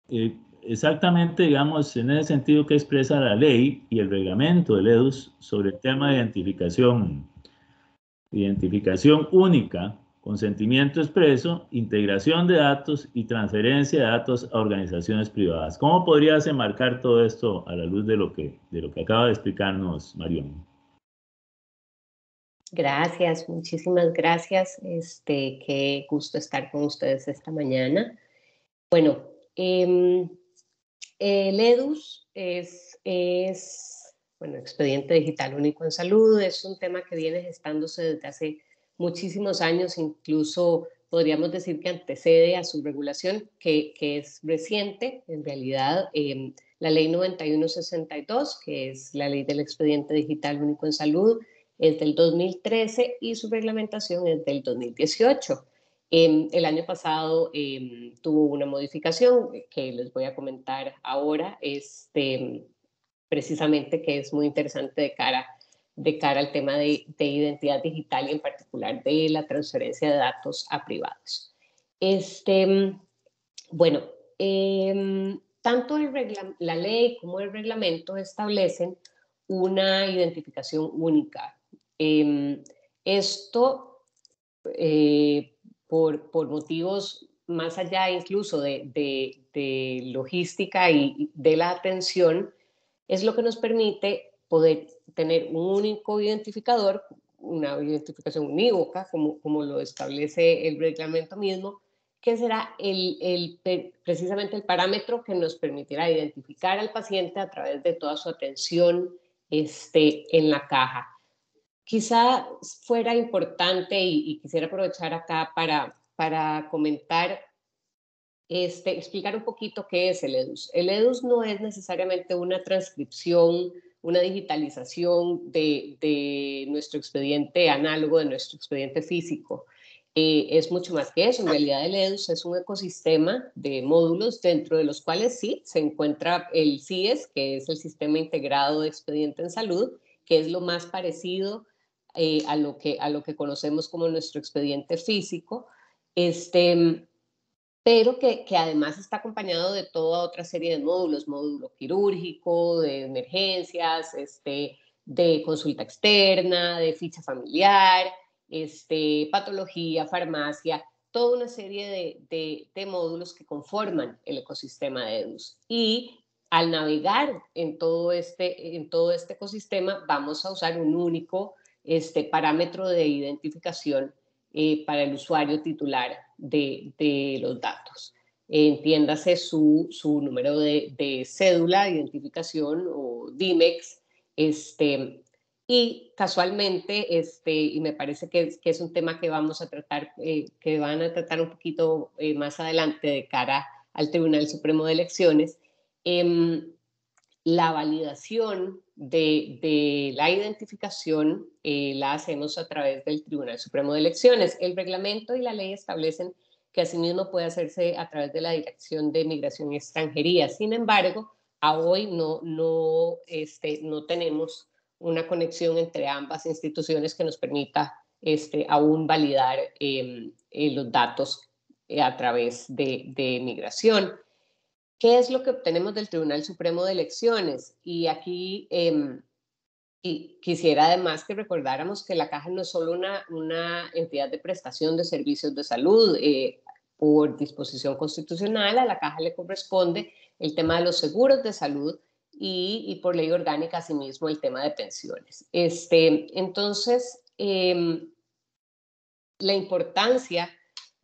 eh, exactamente, digamos, en ese sentido que expresa la ley y el reglamento del EDUS sobre el tema de identificación identificación única, consentimiento expreso, integración de datos y transferencia de datos a organizaciones privadas. ¿Cómo podrías enmarcar todo esto a la luz de lo que, de lo que acaba de explicarnos Marión? Gracias, muchísimas gracias. Este, qué gusto estar con ustedes esta mañana. Bueno, eh, el EDUS es, es bueno, expediente digital único en salud es un tema que viene gestándose desde hace muchísimos años, incluso podríamos decir que antecede a su regulación, que, que es reciente, en realidad. Em, la ley 9162, que es la ley del expediente digital único en salud, es del 2013 y su reglamentación es del 2018. Em, el año pasado em, tuvo una modificación que les voy a comentar ahora. Este, precisamente que es muy interesante de cara, de cara al tema de, identidad digital y en particular de la transferencia de datos a privados. Este, bueno, em, tanto la ley como el reglamento establecen una identificación única. Em, esto, eh, por, por, motivos más allá incluso de, de, de logística y de la atención, es lo que nos permite poder tener un único identificador, una identificación unívoca, como, como lo establece el reglamento mismo, que será el, el, precisamente el parámetro que nos permitirá identificar al paciente a través de toda su atención este, en la caja. Quizá fuera importante y, quisiera aprovechar acá para, para comentar, este, explicar un poquito qué es el EDUS. El EDUS no es necesariamente una transcripción, una digitalización de, nuestro expediente análogo, de nuestro expediente físico. Eh, es mucho más que eso. En realidad el EDUS es un ecosistema de módulos dentro de los cuales sí se encuentra el CIES, que es el Sistema Integrado de Expediente en Salud, que es lo más parecido eh, a, lo que, a lo que conocemos como nuestro expediente físico, este, pero que, que además está acompañado de toda otra serie de módulos, módulo quirúrgico, de emergencias, este, de consulta externa, de ficha familiar, este, patología, farmacia, toda una serie de, de, módulos que conforman el ecosistema de EDUS. Y al navegar en todo este, en todo este ecosistema, vamos a usar un único este, parámetro de identificación eh, para el usuario titular de, los datos. Entiéndase su, su número de, de, cédula, identificación o DIMEX, este, y casualmente, este, y me parece que, que, es un tema que vamos a tratar, eh, que van a tratar un poquito eh, más adelante de cara al Tribunal Supremo de Elecciones, eh, la validación de, la identificación eh, la hacemos a través del Tribunal Supremo de Elecciones. El reglamento y la ley establecen que asimismo puede hacerse a través de la Dirección de Migración y Extranjería. Sin embargo, a hoy no, no, este, no tenemos una conexión entre ambas instituciones que nos permita este, aún validar em, eh, los datos eh, a través de, migración. ¿Qué es lo que obtenemos del Tribunal Supremo de Elecciones? Y aquí em, quisiera además que recordáramos que la caja no es solo una, una entidad de prestación de servicios de salud. Eh, por disposición constitucional, a la caja le corresponde el tema de los seguros de salud, y, por ley orgánica, asimismo, el tema de pensiones. Este, entonces, em, la importancia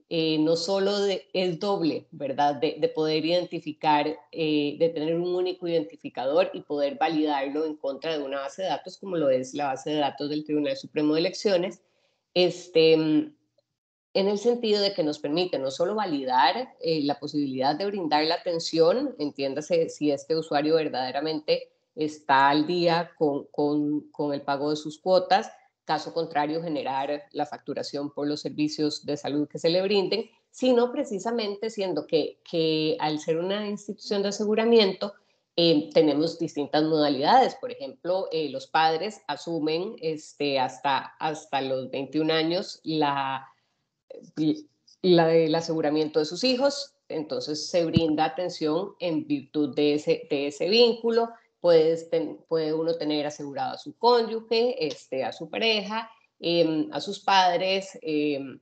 eh, no solo de, es doble, ¿verdad? De, poder identificar, eh, de tener un único identificador y poder validarlo en contra de una base de datos, como lo es la base de datos del Tribunal Supremo de Elecciones, este, en el sentido de que nos permite no solo validar eh, la posibilidad de brindar la atención, entiéndase si este usuario verdaderamente está al día con, con, con, el pago de sus cuotas, caso contrario generar la facturación por los servicios de salud que se le brinden, sino precisamente siendo que, que al ser una institución de aseguramiento, eh, tenemos distintas modalidades. Por ejemplo, eh, los padres asumen este, hasta, hasta los 21 años la la del aseguramiento de sus hijos, entonces se brinda atención en virtud de ese, de ese vínculo. Puede uno tener asegurado a su cónyuge, este, a su pareja, em, a sus padres. Em,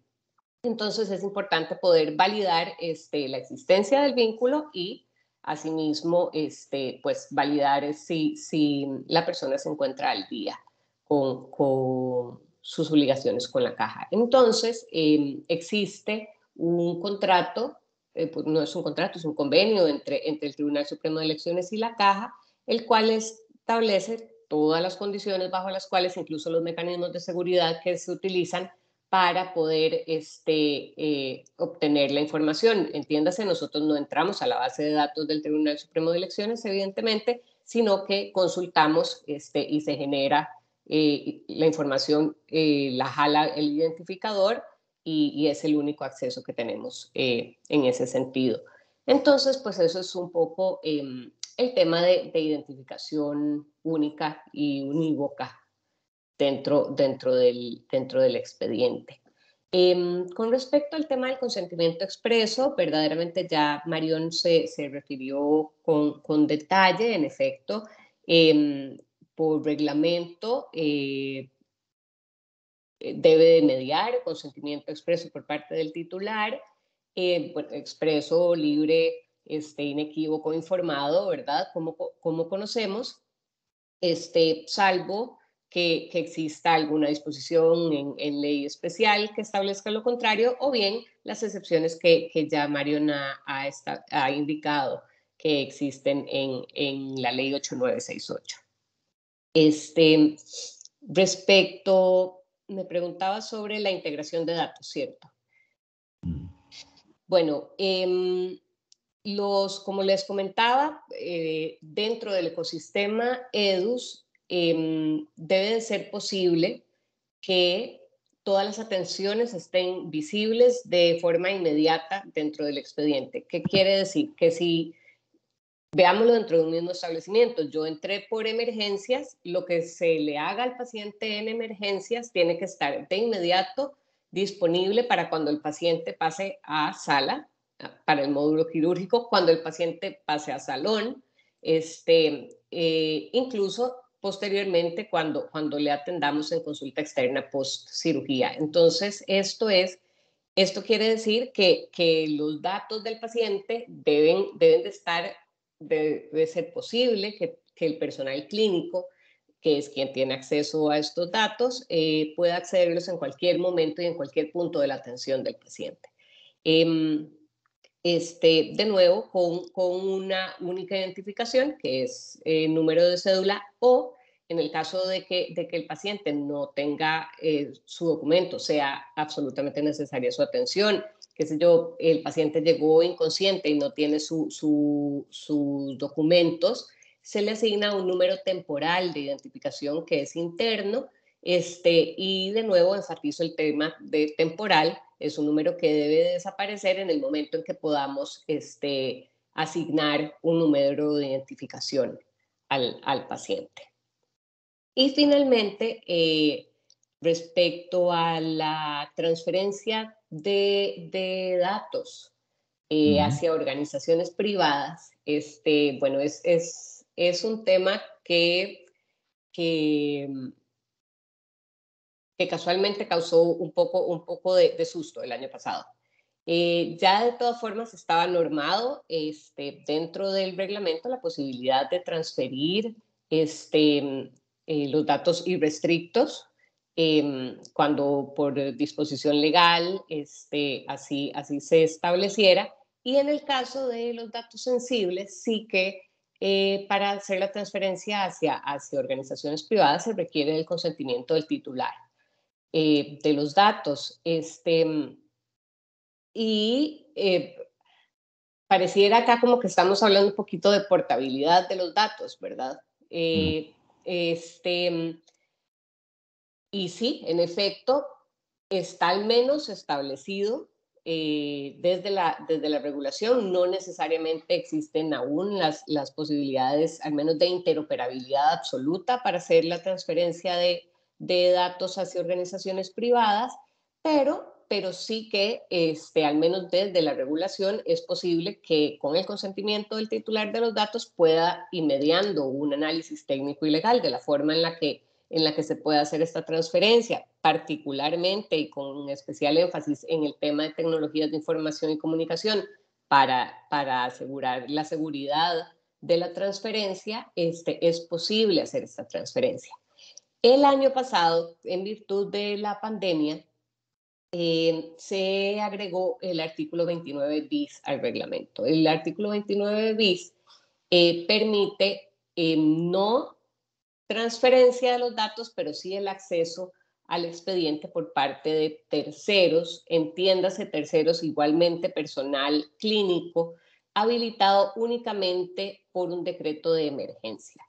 entonces es importante poder validar este, la existencia del vínculo y asimismo este, pues, validar si, si la persona se encuentra al día con, sus obligaciones con la caja. Entonces, em, existe un contrato, eh, pues, no es un contrato, es un convenio entre el Tribunal Supremo de Elecciones y la caja, el cual establece todas las condiciones bajo las cuales, incluso los mecanismos de seguridad que se utilizan para poder este, eh, obtener la información. Entiéndase, nosotros no entramos a la base de datos del Tribunal Supremo de Elecciones, evidentemente, sino que consultamos este, y se genera eh, la información eh, la jala el identificador y, es el único acceso que tenemos eh, en ese sentido. Entonces, pues eso es un poco em, el tema de, identificación única y unívoca dentro, dentro, del, dentro del expediente. Em, con respecto al tema del consentimiento expreso, verdaderamente ya Marión se, se refirió con, con, detalle, en efecto, eh, por reglamento eh, debe de mediar consentimiento expreso por parte del titular, eh, expreso, libre, este, inequívoco, informado, ¿verdad? Como, como conocemos. este, salvo que, exista alguna disposición en, ley especial que establezca lo contrario, o bien las excepciones que, ya Mariona ha, ha, indicado que existen en, en la ley 8968. Este, respecto, me preguntaba sobre la integración de datos, ¿cierto? Mm. Bueno, em, los, como les comentaba, eh, dentro del ecosistema EDUS eh, debe ser posible que todas las atenciones estén visibles de forma inmediata dentro del expediente. ¿Qué quiere decir? Que si, veámoslo dentro de un mismo establecimiento, yo entré por emergencias, lo que se le haga al paciente en emergencias tiene que estar de inmediato disponible para cuando el paciente pase a sala, para el módulo quirúrgico, cuando el paciente pase a salón, este, eh, incluso posteriormente cuando, cuando le atendamos en consulta externa post cirugía. Entonces, esto es, esto quiere decir que, que los datos del paciente deben, deben de estar, debe, ser posible que, que, el personal clínico, que es quien tiene acceso a estos datos, eh, pueda accederlos en cualquier momento y en cualquier punto de la atención del paciente. Em, este, de nuevo, con, con, una única identificación, que es el número de cédula, o en el caso de que, de que el paciente no tenga eh, su documento, sea absolutamente necesaria su atención, que sé yo, el paciente llegó inconsciente y no tiene su, sus documentos, se le asigna un número temporal de identificación que es interno, este, y de nuevo enfatizo el tema de temporal, es un número que debe desaparecer en el momento en que podamos este, asignar un número de identificación al, al paciente. Y finalmente, eh, respecto a la transferencia de, datos eh, hacia organizaciones privadas, este, bueno, es, es, es un tema que, que, que, casualmente causó un poco, un poco de, susto el año pasado. Eh, ya de todas formas estaba normado este, dentro del reglamento la posibilidad de transferir este, eh, los datos irrestrictos em, cuando por disposición legal este, así, así se estableciera. Y en el caso de los datos sensibles, sí que eh, para hacer la transferencia hacia, hacia organizaciones privadas se requiere el consentimiento del titular eh, de los datos. Este, y pareciera acá como que estamos hablando un poquito de portabilidad de los datos, ¿verdad? Este, y sí, en efecto, está al menos establecido eh, desde, la, desde la regulación. No necesariamente existen aún las, las posibilidades, al menos de interoperabilidad absoluta para hacer la transferencia de, de datos hacia organizaciones privadas, pero pero sí que, este, al menos desde la regulación, es posible que con el consentimiento del titular de los datos pueda ir mediando un análisis técnico y legal de la forma en la que, en la que se puede hacer esta transferencia, particularmente y con especial énfasis en el tema de tecnologías de información y comunicación para, para asegurar la seguridad de la transferencia, este, es posible hacer esta transferencia. El año pasado, en virtud de la pandemia, eh, se agregó el artículo 29 bis al reglamento. El artículo 29 bis eh, permite eh, no transferencia de los datos, pero sí el acceso al expediente por parte de terceros, entiéndase terceros igualmente personal clínico, habilitado únicamente por un decreto de emergencia.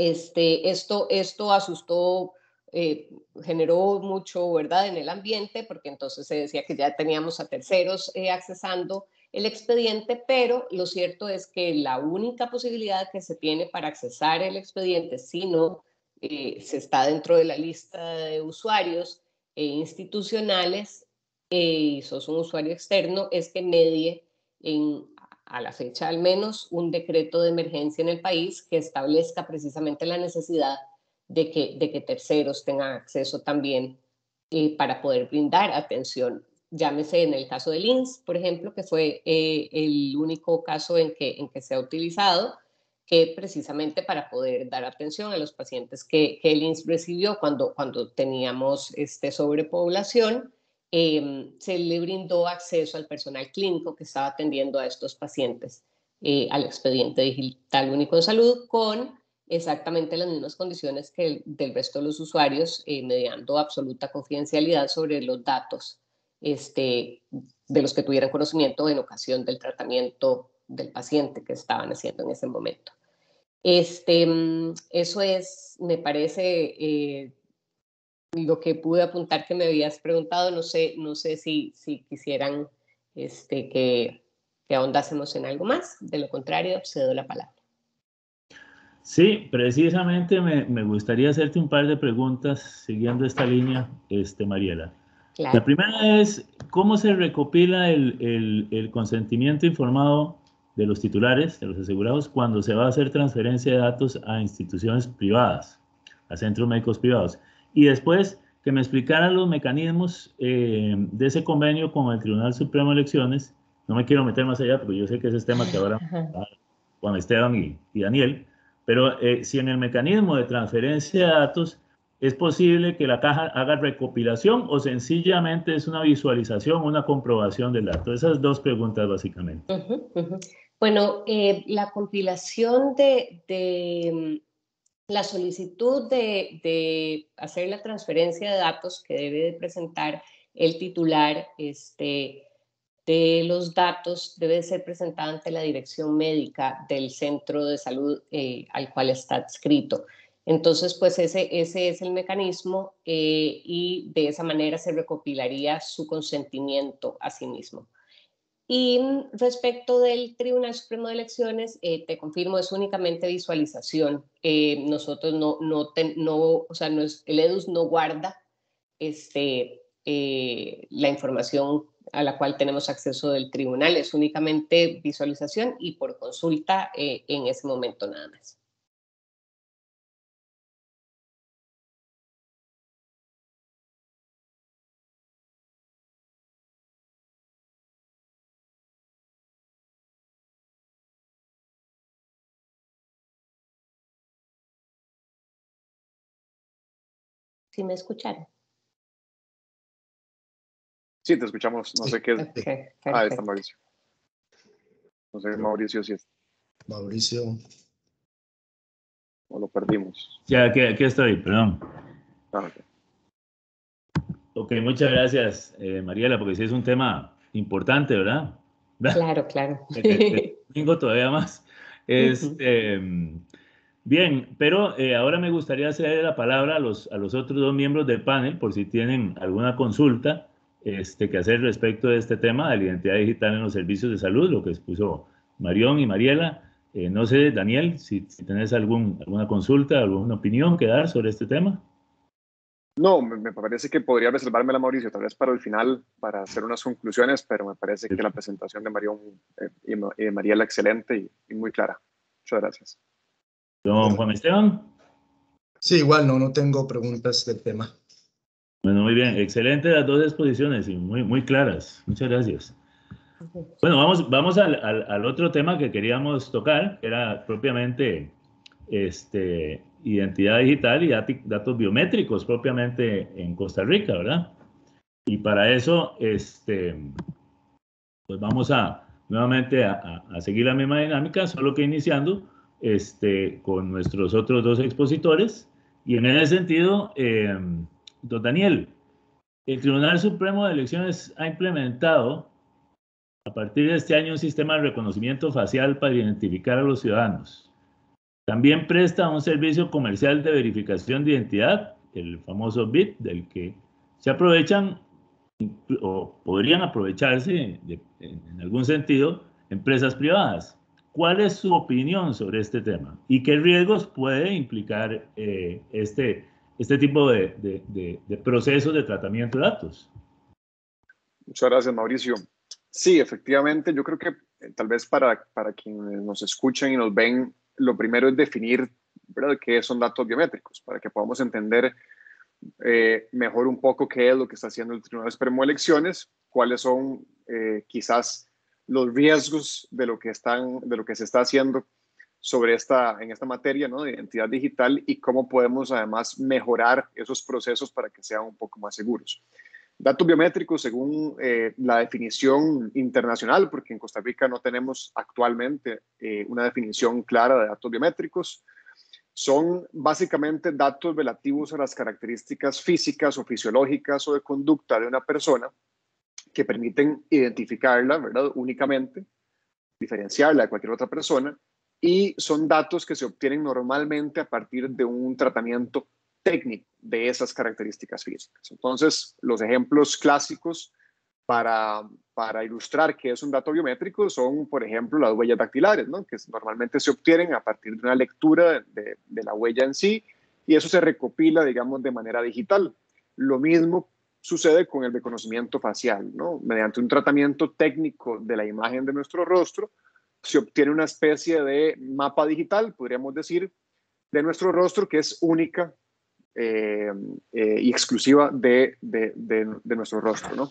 Este, esto, esto asustó eh, generó mucho, ¿verdad?, en el ambiente, porque entonces se decía que ya teníamos a terceros eh, accesando el expediente, pero lo cierto es que la única posibilidad que se tiene para accesar el expediente, si no eh, se está dentro de la lista de usuarios institucionales y sos un usuario externo, es que medie en, a la fecha al menos un decreto de emergencia en el país que establezca precisamente la necesidad de que, de que terceros tengan acceso también eh, para poder brindar atención. Llámese en el caso del INS, por ejemplo, que fue eh, el único caso en que, en que se ha utilizado, que precisamente para poder dar atención a los pacientes que, que el INS recibió cuando, cuando teníamos este, sobrepoblación, em, se le brindó acceso al personal clínico que estaba atendiendo a estos pacientes eh, al expediente digital único en salud con exactamente las mismas condiciones que el, del resto de los usuarios, eh, mediando absoluta confidencialidad sobre los datos este, de los que tuvieran conocimiento en ocasión del tratamiento del paciente que estaban haciendo en ese momento. Este, mm, eso es, me parece, eh, lo que pude apuntar que me habías preguntado. No sé, no sé si, si quisieran este, que, que ahondásemos en algo más. De lo contrario, cedo la palabra. Sí, precisamente me, me, gustaría hacerte un par de preguntas siguiendo esta línea, este, Mariela. Claro. La primera es, ¿cómo se recopila el, el, el, consentimiento informado de los titulares, de los asegurados, cuando se va a hacer transferencia de datos a instituciones privadas, a centros médicos privados? Y después, que me explicaran los mecanismos eh, de ese convenio con el Tribunal Supremo de Elecciones. No me quiero meter más allá, porque yo sé que ese es tema que ahora Juan Esteban y, y Daniel, pero eh, si en el mecanismo de transferencia de datos es posible que la caja haga recopilación o sencillamente es una visualización, una comprobación del dato. Esas dos preguntas básicamente. Uh -huh, uh -huh. Bueno, eh, la compilación de, de, la solicitud de, hacer la transferencia de datos que debe de presentar el titular este, de los datos debe ser presentada ante la dirección médica del centro de salud eh, al cual está adscrito. Entonces, pues ese, ese es el mecanismo eh, y de esa manera se recopilaría su consentimiento a sí mismo. Y respecto del Tribunal Supremo de Elecciones, eh, te confirmo, es únicamente visualización. Eh, nosotros no, no, ten, no, o sea, no es, el EDUS no guarda este, eh, la información a la cual tenemos acceso del tribunal, es únicamente visualización y por consulta en ese momento nada más. ¿Sí me escucharon? Sí, te escuchamos. No sé qué es. Okay, ah, está Mauricio. No sé, Mauricio, si es. Mauricio. O lo perdimos. Ya, aquí, aquí estoy, perdón. Ah, okay. ok, muchas gracias, eh, Mariela, porque sí es un tema importante, ¿verdad? Claro, claro. Tengo todavía más. Este, Bien, pero eh, ahora me gustaría ceder la palabra a los, a los otros dos miembros del panel por si tienen alguna consulta este, que hacer respecto de este tema de la identidad digital en los servicios de salud, lo que expuso Marión y Mariela. Eh, no sé, Daniel, si, si tenés algún, alguna consulta, alguna opinión que dar sobre este tema. No, me, me parece que podría reservarme la Mauricio, tal vez para el final, para hacer unas conclusiones, pero me parece que la presentación de Marión eh, y, y, de Mariela excelente y, y muy clara. Muchas gracias. Don Juan Esteban. Sí, igual no, no tengo preguntas del tema. Bueno, muy bien. Excelente las dos exposiciones y muy, muy claras. Muchas gracias. Bueno, vamos, vamos al, al, al, otro tema que queríamos tocar, que era propiamente este, identidad digital y datos biométricos propiamente en Costa Rica, ¿verdad? Y para eso, este, pues vamos a nuevamente a, a seguir la misma dinámica, solo que iniciando este, con nuestros otros dos expositores. Y en ese sentido, eh, don Daniel, el Tribunal Supremo de Elecciones ha implementado a partir de este año un sistema de reconocimiento facial para identificar a los ciudadanos. También presta un servicio comercial de verificación de identidad, el famoso BIT, del que se aprovechan o podrían aprovecharse en algún sentido empresas privadas. ¿Cuál es su opinión sobre este tema y qué riesgos puede implicar eh, este, este tipo de, de, de, de, procesos de tratamiento de datos? Muchas gracias, Mauricio. Sí, efectivamente, yo creo que eh, tal vez para, para quienes nos escuchan y nos ven, lo primero es definir ¿verdad? qué son datos biométricos, para que podamos entender eh, mejor un poco qué es lo que está haciendo el Tribunal Supremo de Elecciones, cuáles son eh, quizás los riesgos de lo que, están, de lo que se está haciendo sobre esta, en esta materia ¿no? de identidad digital y cómo podemos además mejorar esos procesos para que sean un poco más seguros. Datos biométricos, según eh, la definición internacional, porque en Costa Rica no tenemos actualmente eh, una definición clara de datos biométricos, son básicamente datos relativos a las características físicas o fisiológicas o de conducta de una persona que permiten identificarla, ¿verdad? Únicamente, diferenciarla de cualquier otra persona y son datos que se obtienen normalmente a partir de un tratamiento técnico de esas características físicas. Entonces, los ejemplos clásicos para, para ilustrar qué es un dato biométrico son, por ejemplo, las huellas dactilares, ¿no? que normalmente se obtienen a partir de una lectura de, de la huella en sí y eso se recopila, digamos, de manera digital. Lo mismo sucede con el reconocimiento facial, ¿no? Mediante un tratamiento técnico de la imagen de nuestro rostro, se obtiene una especie de mapa digital, podríamos decir, de nuestro rostro que es única eh, eh, y exclusiva de, nuestro rostro. ¿no?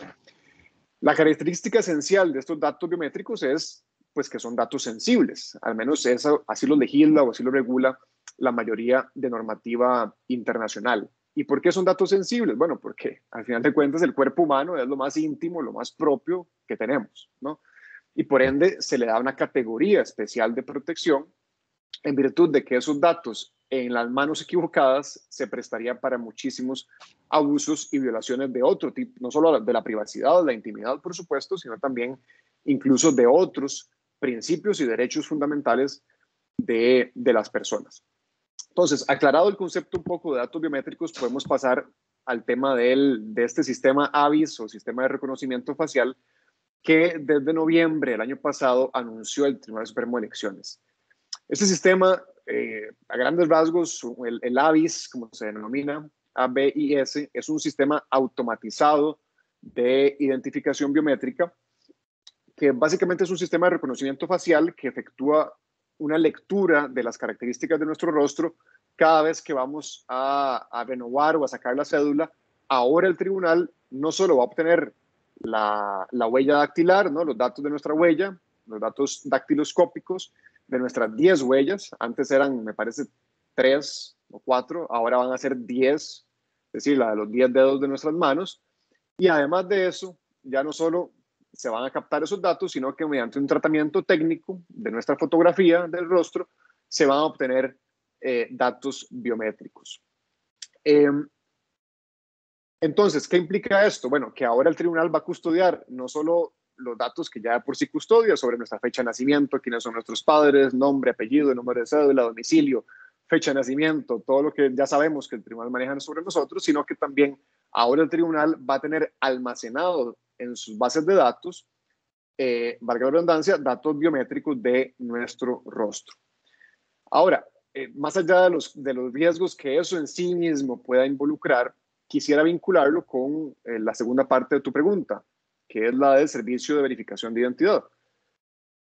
La característica esencial de estos datos biométricos es pues, que son datos sensibles, al menos eso, así lo legisla o así lo regula la mayoría de normativa internacional. ¿Y por qué son datos sensibles? Bueno, porque al final de cuentas el cuerpo humano es lo más íntimo, lo más propio que tenemos, ¿no? y por ende se le da una categoría especial de protección en virtud de que esos datos en las manos equivocadas se prestaría para muchísimos abusos y violaciones de otro tipo, no solo de la privacidad, de la intimidad, por supuesto, sino también incluso de otros principios y derechos fundamentales de las personas. Entonces, aclarado el concepto un poco de datos biométricos, podemos pasar al tema del, de este sistema AVIS o sistema de reconocimiento facial, que desde noviembre del año pasado anunció el Tribunal Supremo de Elecciones. Este sistema, eh, a grandes rasgos, el, el, ABIS, como se denomina, ABIS, es un sistema automatizado de identificación biométrica, que básicamente es un sistema de reconocimiento facial que efectúa una lectura de las características de nuestro rostro cada vez que vamos a, a renovar o a sacar la cédula. Ahora el tribunal no solo va a obtener la, huella dactilar, ¿no? los datos de nuestra huella, los datos dactiloscópicos de nuestras 10 huellas. Antes eran, me parece, 3 o 4, ahora van a ser 10, es decir, la de los 10 dedos de nuestras manos. Y además de eso, ya no solo se van a captar esos datos, sino que mediante un tratamiento técnico de nuestra fotografía del rostro, se van a obtener eh, datos biométricos. Em, entonces, ¿qué implica esto? Bueno, que ahora el tribunal va a custodiar no solo los datos que ya por sí custodia sobre nuestra fecha de nacimiento, quiénes son nuestros padres, nombre, apellido, número de cédula, domicilio, fecha de nacimiento, todo lo que ya sabemos que el tribunal maneja sobre nosotros, sino que también ahora el tribunal va a tener almacenado en sus bases de datos, eh, valga la redundancia, datos biométricos de nuestro rostro. Ahora, eh, más allá de los, de los riesgos que eso en sí mismo pueda involucrar, quisiera vincularlo con eh, la segunda parte de tu pregunta, que es la del servicio de verificación de identidad.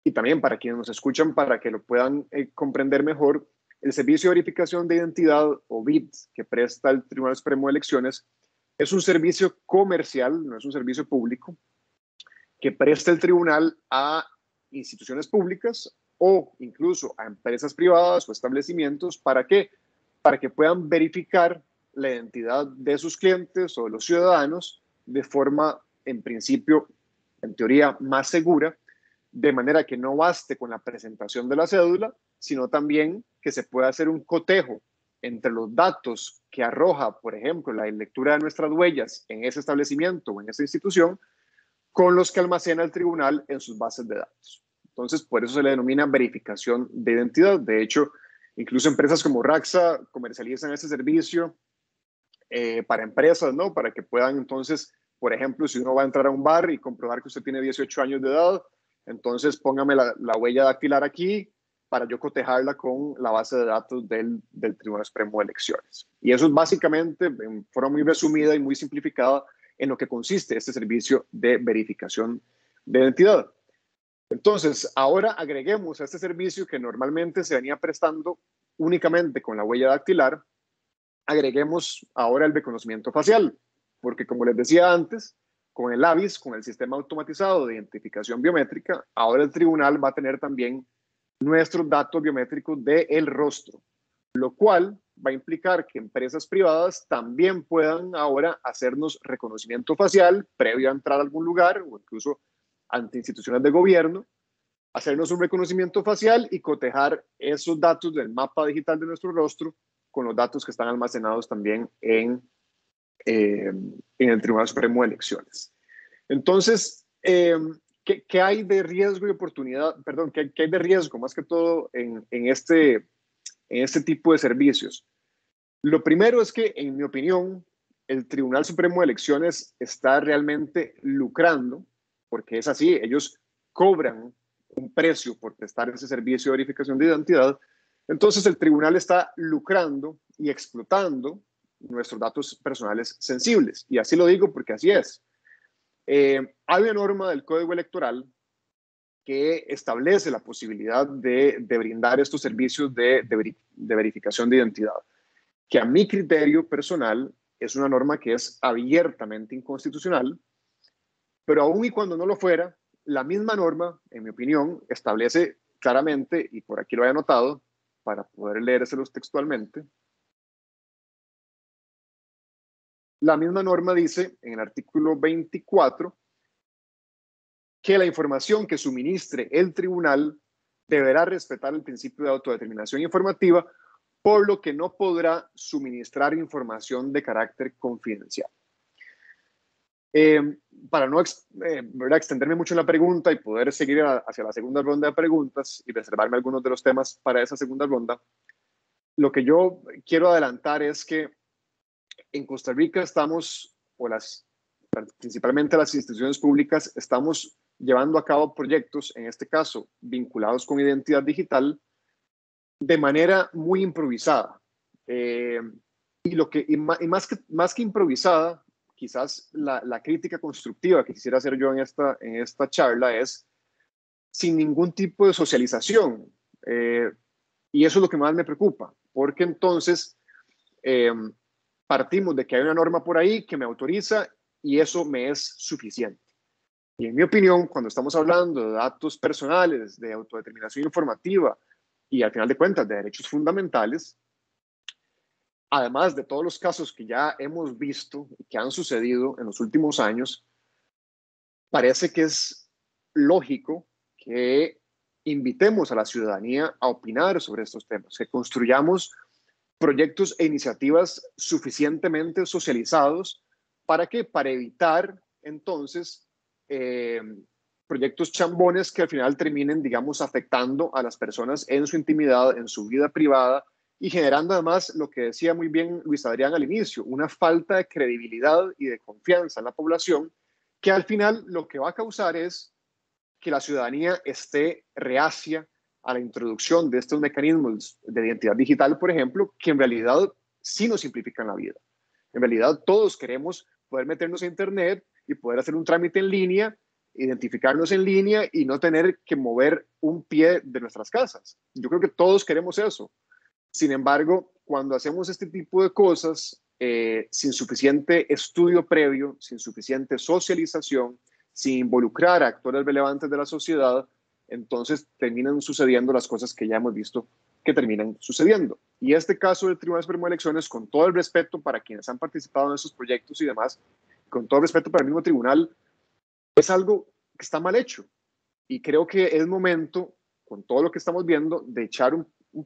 Y también para quienes nos escuchan, para que lo puedan eh, comprender mejor, el servicio de verificación de identidad o BID que presta el Tribunal Supremo de Elecciones es un servicio comercial, no es un servicio público, que presta el tribunal a instituciones públicas o incluso a empresas privadas o establecimientos. ¿Para qué? Para que puedan verificar la identidad de sus clientes o de los ciudadanos de forma, en principio, en teoría, más segura, de manera que no baste con la presentación de la cédula, sino también que se pueda hacer un cotejo entre los datos que arroja, por ejemplo, la lectura de nuestras huellas en ese establecimiento o en esa institución, con los que almacena el tribunal en sus bases de datos. Entonces, por eso se le denomina verificación de identidad. De hecho, incluso empresas como Raxa comercializan ese servicio eh, para empresas, ¿no? Para que puedan entonces, por ejemplo, si uno va a entrar a un bar y comprobar que usted tiene 18 años de edad, entonces póngame la, huella dactilar aquí para yo cotejarla con la base de datos del, del Tribunal Supremo de Elecciones. Y eso es básicamente, en forma muy resumida y muy simplificada, en lo que consiste este servicio de verificación de identidad. Entonces, ahora agreguemos a este servicio que normalmente se venía prestando únicamente con la huella dactilar, agreguemos ahora el reconocimiento facial, porque como les decía antes, con el AVIS, con el sistema automatizado de identificación biométrica, ahora el tribunal va a tener también nuestros datos biométricos del el rostro, lo cual va a implicar que empresas privadas también puedan ahora hacernos reconocimiento facial previo a entrar a algún lugar o incluso ante instituciones de gobierno, hacernos un reconocimiento facial y cotejar esos datos del mapa digital de nuestro rostro con los datos que están almacenados también en, eh, en el Tribunal Supremo de Elecciones. Entonces, eh, ¿qué, hay de riesgo y oportunidad? Perdón, ¿qué, hay de riesgo más que todo este en este tipo de servicios. Lo primero es que, en mi opinión, el Tribunal Supremo de Elecciones está realmente lucrando, porque es así, ellos cobran un precio por prestar ese servicio de verificación de identidad. Entonces el tribunal está lucrando y explotando nuestros datos personales sensibles. Y así lo digo porque así es. Eh, hay una norma del Código Electoral que establece la posibilidad de, brindar estos servicios de, verificación de identidad, que a mi criterio personal es una norma que es abiertamente inconstitucional, pero aún y cuando no lo fuera, la misma norma, en mi opinión, establece claramente, y por aquí lo he anotado para poder leérselos textualmente, la misma norma dice en el artículo 24 que la información que suministre el tribunal deberá respetar el principio de autodeterminación informativa, por lo que no podrá suministrar información de carácter confidencial. Eh, para no eh, extenderme mucho en la pregunta y poder seguir hacia la segunda ronda de preguntas y reservarme algunos de los temas para esa segunda ronda, lo que yo quiero adelantar es que en Costa Rica estamos, o las, principalmente las instituciones públicas, estamos llevando a cabo proyectos, en este caso vinculados con identidad digital, de manera muy improvisada. Eh, y, lo que, y más, que, más que improvisada, quizás la, crítica constructiva que quisiera hacer yo en esta, en esta charla es sin ningún tipo de socialización. Eh, y eso es lo que más me preocupa, porque entonces eh, partimos de que hay una norma por ahí que me autoriza y eso me es suficiente. Y en mi opinión, cuando estamos hablando de datos personales, de autodeterminación informativa y al final de cuentas de derechos fundamentales, además de todos los casos que ya hemos visto y que han sucedido en los últimos años, parece que es lógico que invitemos a la ciudadanía a opinar sobre estos temas, que construyamos proyectos e iniciativas suficientemente socializados para que para evitar entonces eh, proyectos chambones que al final terminen, digamos, afectando a las personas en su intimidad, en su vida privada y generando además lo que decía muy bien Luis Adrián al inicio, una falta de credibilidad y de confianza en la población que al final lo que va a causar es que la ciudadanía esté reacia a la introducción de estos mecanismos de identidad digital, por ejemplo, que en realidad sí nos simplifican la vida. En realidad todos queremos poder meternos a Internet y poder hacer un trámite en línea, identificarnos en línea y no tener que mover un pie de nuestras casas. Yo creo que todos queremos eso. Sin embargo, cuando hacemos este tipo de cosas eh, sin suficiente estudio previo, sin suficiente socialización, sin involucrar a actores relevantes de la sociedad, entonces terminan sucediendo las cosas que ya hemos visto que terminan sucediendo. Y este caso del Tribunal Supremo de Elecciones, con todo el respeto para quienes han participado en esos proyectos y demás, con todo respeto para el mismo tribunal, es algo que está mal hecho. Y creo que es momento, con todo lo que estamos viendo, de echar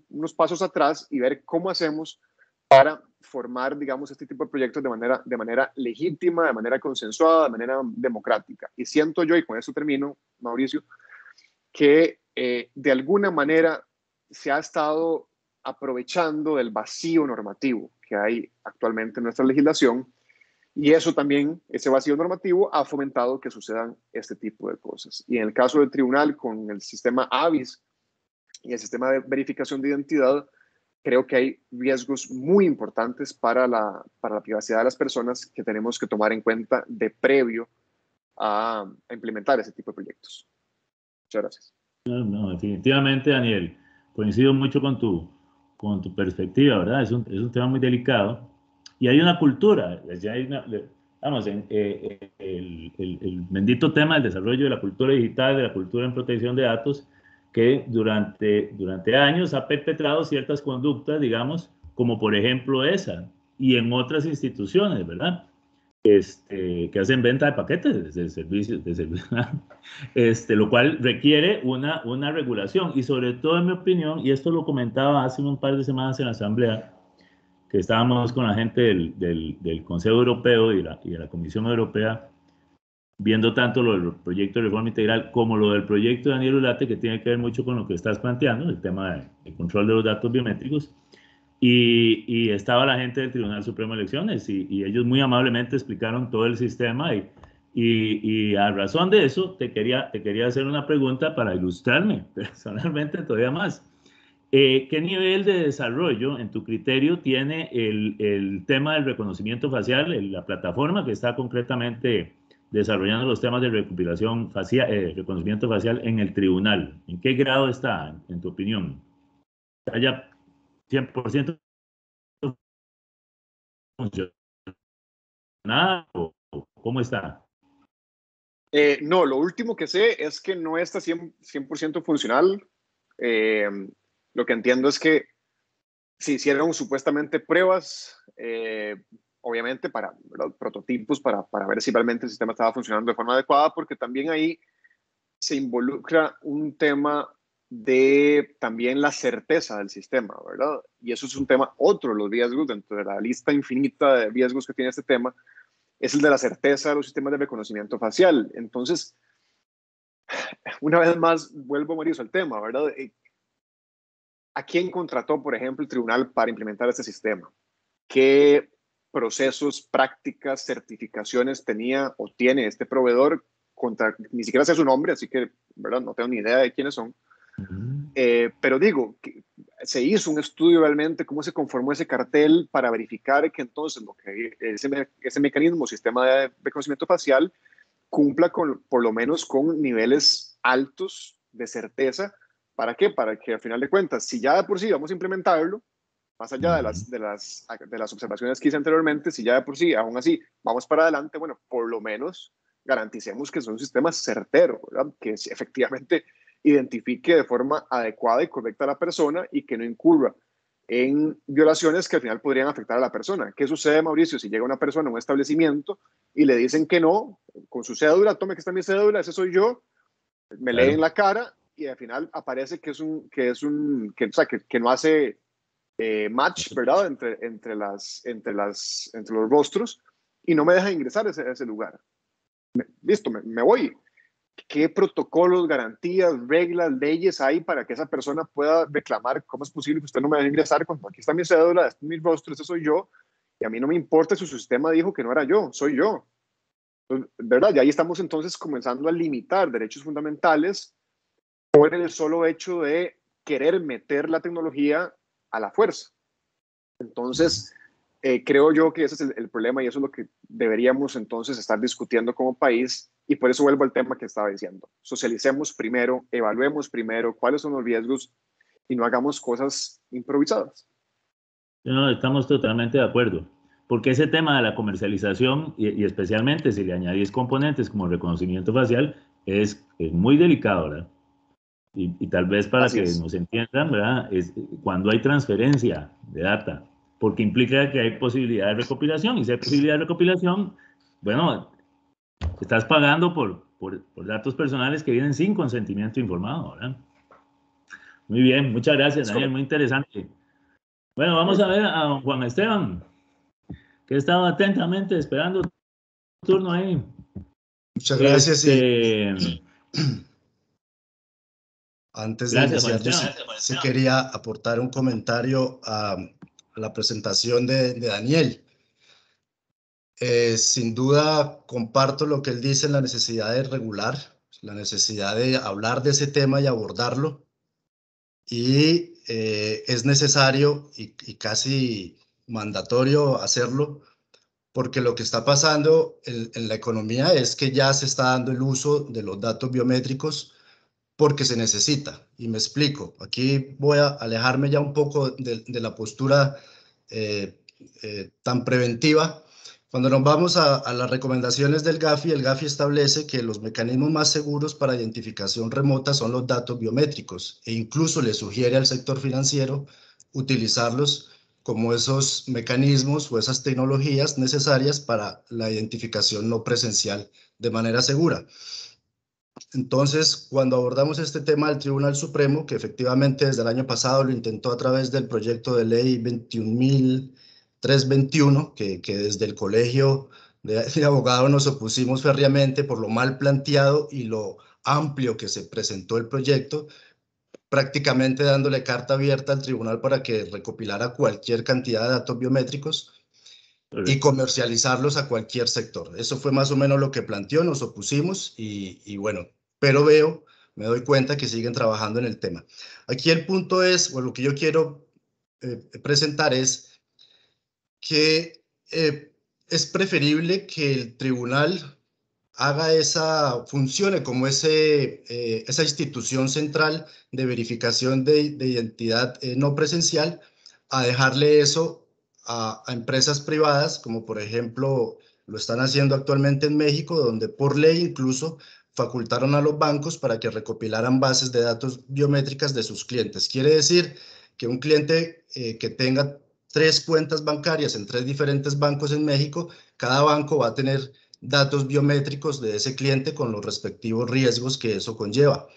unos pasos atrás y ver cómo hacemos para formar, digamos, este tipo de proyectos de manera, de manera legítima, de manera consensuada, de manera democrática. Y siento yo, y con eso termino, Mauricio, que eh, de alguna manera se ha estado aprovechando del vacío normativo que hay actualmente en nuestra legislación y eso también, ese vacío normativo, ha fomentado que sucedan este tipo de cosas. Y en el caso del tribunal, con el sistema AVIS y el sistema de verificación de identidad, creo que hay riesgos muy importantes para la, para la privacidad de las personas que tenemos que tomar en cuenta de previo a, implementar ese tipo de proyectos. Muchas gracias. No, definitivamente, Daniel, coincido mucho con tu, con tu perspectiva, ¿verdad? Es un, es un tema muy delicado y hay una cultura, hay vamos, en, eh, el, el, bendito tema del desarrollo de la cultura digital, de la cultura en protección de datos, que durante, durante años ha perpetrado ciertas conductas, digamos, como por ejemplo esa, y en otras instituciones, ¿verdad? Este, que hacen venta de paquetes de servicios, de este, lo cual requiere una, una regulación y sobre todo en mi opinión, y esto lo comentaba hace un par de semanas en la Asamblea, que estábamos con la gente del, del, del Consejo Europeo y, la, y de la Comisión Europea, viendo tanto lo del proyecto de reforma integral como lo del proyecto de Daniel Ulate, que tiene que ver mucho con lo que estás planteando, el tema del control de los datos biométricos. Y, y, estaba la gente del Tribunal Supremo de Elecciones y, y ellos muy amablemente explicaron todo el sistema y, y, a razón de eso te quería, te quería hacer una pregunta para ilustrarme personalmente todavía más. Eh, ¿Qué nivel de desarrollo en tu criterio tiene el, el tema del reconocimiento facial, la plataforma que está concretamente desarrollando los temas de recopilación facial, eh, reconocimiento facial en el tribunal? ¿En qué grado está, en tu opinión? ¿Está ya 100% funcionado cómo está? Eh, no, lo último que sé es que no está 100%, 100 funcional. Eh, lo que entiendo es que se hicieron supuestamente pruebas, eh, obviamente para los prototipos, para, para ver si realmente el sistema estaba funcionando de forma adecuada, porque también ahí se involucra un tema de también la certeza del sistema, ¿verdad? Y eso es un tema, otro de los riesgos dentro de la lista infinita de riesgos que tiene este tema, es el de la certeza de los sistemas de reconocimiento facial. Entonces, una vez más, vuelvo, Mauricio, al tema, ¿verdad? Eh, ¿A quién contrató, por ejemplo, el tribunal para implementar este sistema? ¿Qué procesos, prácticas, certificaciones tenía o tiene este proveedor? Contra, ni siquiera sé su nombre, así que, ¿verdad? No tengo ni idea de quiénes son eh, pero digo, que se hizo un estudio realmente, cómo se conformó ese cartel para verificar que entonces lo que ese, ese mecanismo, sistema de reconocimiento facial, cumpla con, por lo menos con niveles altos de certeza. ¿Para qué? Para que al final de cuentas, si ya de por sí vamos a implementarlo, más allá de las, de las, de las observaciones que hice anteriormente, si ya de por sí, aún así, vamos para adelante, bueno, por lo menos garanticemos que es un sistema certero, ¿verdad? que efectivamente identifique de forma adecuada y correcta a la persona y que no incurra en violaciones que al final podrían afectar a la persona. ¿Qué sucede, Mauricio, si llega una persona a un establecimiento y le dicen que no, con su cédula, tome que está mi cédula, ese soy yo, me leen la cara y al final aparece que es un, que es un, que, o sea, que, que no hace eh, match, ¿verdad? Entre, entre, las, entre, las, entre los rostros y no me deja ingresar a ese, ese lugar. listo, me, me voy qué protocolos, garantías, reglas, leyes hay para que esa persona pueda reclamar cómo es posible que usted no me deje ingresar cuando aquí está mi cédula, este es mi rostro, este soy yo, y a mí no me importa si su sistema dijo que no era yo, soy yo. ¿Verdad? Y ahí estamos entonces comenzando a limitar derechos fundamentales por el solo hecho de querer meter la tecnología a la fuerza. Entonces, eh, creo yo que ese es el, el, problema y eso es lo que deberíamos entonces estar discutiendo como país y por eso vuelvo al tema que estaba diciendo. Socialicemos primero, evaluemos primero cuáles son los riesgos y no hagamos cosas improvisadas. No, estamos totalmente de acuerdo. Porque ese tema de la comercialización, y, y especialmente si le añadís componentes como reconocimiento facial, es, es muy delicado, ¿verdad? Y, y, tal vez para Así que es. nos entiendan, ¿verdad? Es cuando hay transferencia de data, porque implica que hay posibilidad de recopilación, y si hay posibilidad de recopilación, bueno, Estás pagando por, por, por, datos personales que vienen sin consentimiento informado, ¿verdad? Muy bien, muchas gracias, Daniel, muy interesante. Bueno, vamos a ver a Juan Esteban, que estaba atentamente esperando tu turno ahí. Muchas gracias. Este... Y... Antes de gracias, iniciar, yo sí, sí, quería aportar un comentario a la presentación de, de Daniel. Eh, sin duda comparto lo que él dice en la necesidad de regular, la necesidad de hablar de ese tema y abordarlo. Y eh, es necesario y, y, casi mandatorio hacerlo porque lo que está pasando en, en, la economía es que ya se está dando el uso de los datos biométricos porque se necesita. Y me explico. Aquí voy a alejarme ya un poco de, de la postura tan preventiva Cuando nos vamos a, las recomendaciones del GAFI, el GAFI establece que los mecanismos más seguros para identificación remota son los datos biométricos e incluso le sugiere al sector financiero utilizarlos como esos mecanismos o esas tecnologías necesarias para la identificación no presencial de manera segura. Entonces, cuando abordamos este tema del Tribunal Supremo, que efectivamente desde el año pasado lo intentó a través del proyecto de ley 21.000 321, que, desde el colegio de, abogados nos opusimos férreamente por lo mal planteado y lo amplio que se presentó el proyecto, prácticamente dándole carta abierta al tribunal para que recopilara cualquier cantidad de datos biométricos y comercializarlos a cualquier sector. Eso fue más o menos lo que planteó, nos opusimos y, bueno, pero veo, me doy cuenta que siguen trabajando en el tema. Aquí el punto es, o lo que yo quiero eh, presentar es que eh, es preferible que el tribunal haga esa, funcione como ese, eh, esa institución central de verificación de, identidad no presencial, a dejarle eso a, a, empresas privadas, como por ejemplo lo están haciendo actualmente en México, donde por ley incluso facultaron a los bancos para que recopilaran bases de datos biométricas de sus clientes. Quiere decir que un cliente que tenga tres cuentas bancarias en tres diferentes bancos en México, cada banco va a tener datos biométricos de ese cliente con los respectivos riesgos que eso conlleva.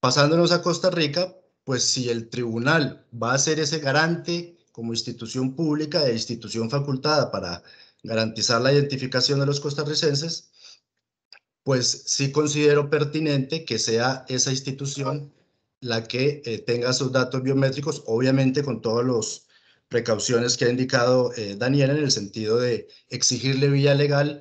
Pasándonos a Costa Rica, pues si el tribunal va a ser ese garante como institución pública e institución facultada para garantizar la identificación de los costarricenses, pues sí considero pertinente que sea esa institución la que eh, tenga sus datos biométricos, obviamente con todos los precauciones que ha indicado eh, Daniel en el sentido de exigirle vía legal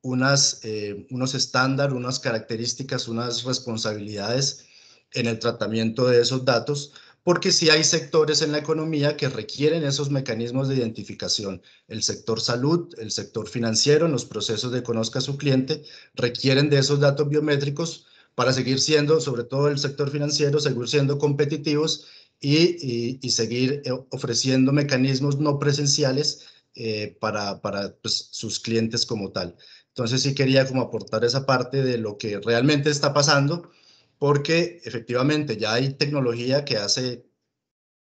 unas, eh, unos estándares, unas características, unas responsabilidades en el tratamiento de esos datos, porque sí hay sectores en la economía que requieren esos mecanismos de identificación. El sector salud, el sector financiero, en los procesos de conozca a su cliente, requieren de esos datos biométricos para seguir siendo, sobre todo el sector financiero, seguir siendo competitivos y, seguir eh, ofreciendo mecanismos no presenciales eh, para, pues, sus clientes como tal. Entonces sí quería como aportar esa parte de lo que realmente está pasando, porque efectivamente ya hay tecnología que hace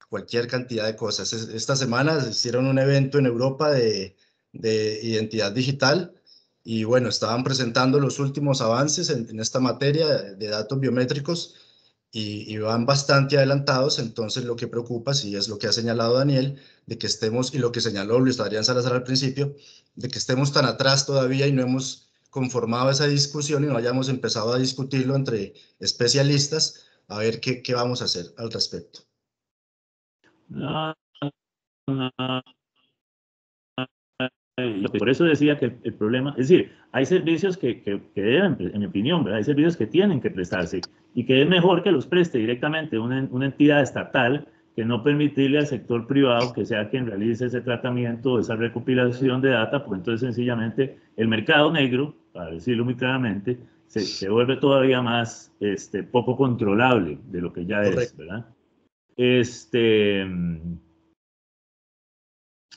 cualquier cantidad de cosas. Esta semana hicieron un evento en Europa de, de identidad digital y bueno, estaban presentando los últimos avances en, esta materia de datos biométricos y, van bastante adelantados, entonces lo que preocupa, sí es lo que ha señalado Daniel, de que estemos, y lo que señaló Luis Adrián Salazar al principio, de que estemos tan atrás todavía y no hemos conformado esa discusión y no hayamos empezado a discutirlo entre especialistas, a ver qué, qué vamos a hacer al respecto. Por eso decía que el, problema, es decir, hay servicios que, que, deben, en mi opinión, ¿verdad? hay servicios que tienen que prestarse y que es mejor que los preste directamente una, una entidad estatal que no permitirle al sector privado que sea quien realice ese tratamiento, esa recopilación de data, pues entonces sencillamente el mercado negro, para decirlo muy claramente, se, se vuelve todavía más este, poco controlable de lo que ya es, ¿verdad? Este,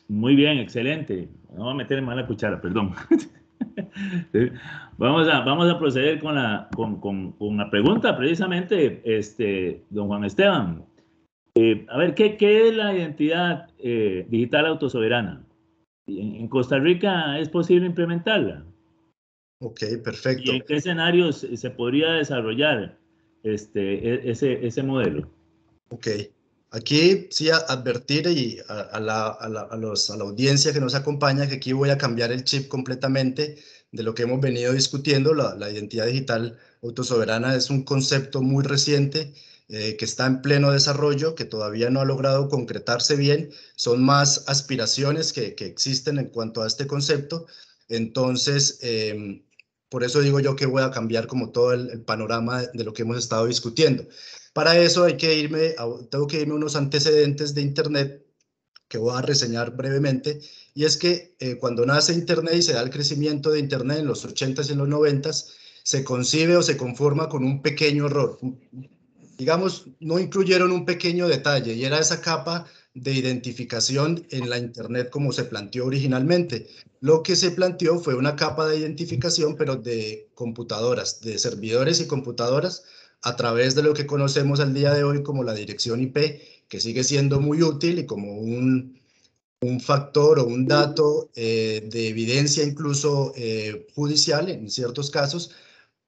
muy bien, excelente. No voy a meter en mala cuchara, perdón. vamos, a, vamos a proceder con la, con, con, con pregunta, precisamente, este, don Juan Esteban. Eh, a ver, ¿qué, ¿qué, es la identidad eh, digital autosoberana? ¿En, Costa Rica es posible implementarla? Ok, perfecto. ¿Y en qué escenarios se podría desarrollar este, e, ese, ese modelo? Ok. Aquí sí advertir y a, la, audiencia que nos acompaña que aquí voy a cambiar el chip completamente de lo que hemos venido discutiendo. La, identidad digital autosoberana es un concepto muy reciente eh, que está en pleno desarrollo, que todavía no ha logrado concretarse bien. Son más aspiraciones que, existen en cuanto a este concepto. Entonces, em, por eso digo yo que voy a cambiar como todo el panorama de lo que hemos estado discutiendo. Para eso hay que irme, tengo que irme a unos antecedentes de Internet que voy a reseñar brevemente, y es que eh, cuando nace Internet y se da el crecimiento de Internet en los 80s y en los 90s, se concibe o se conforma con un pequeño error. Digamos, no incluyeron un pequeño detalle, y era esa capa de identificación en la Internet como se planteó originalmente. Lo que se planteó fue una capa de identificación, pero de computadoras, de servidores y computadoras, a través de lo que conocemos al día de hoy como la dirección IP, que sigue siendo muy útil y como un, un factor o un dato eh, de evidencia incluso eh, judicial en ciertos casos,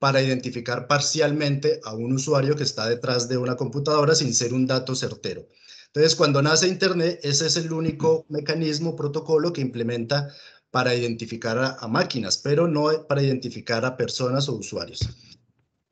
para identificar parcialmente a un usuario que está detrás de una computadora sin ser un dato certero. Entonces, cuando nace Internet, ese es el único mecanismo, protocolo que implementa para identificar a, máquinas, pero no para identificar a personas o usuarios.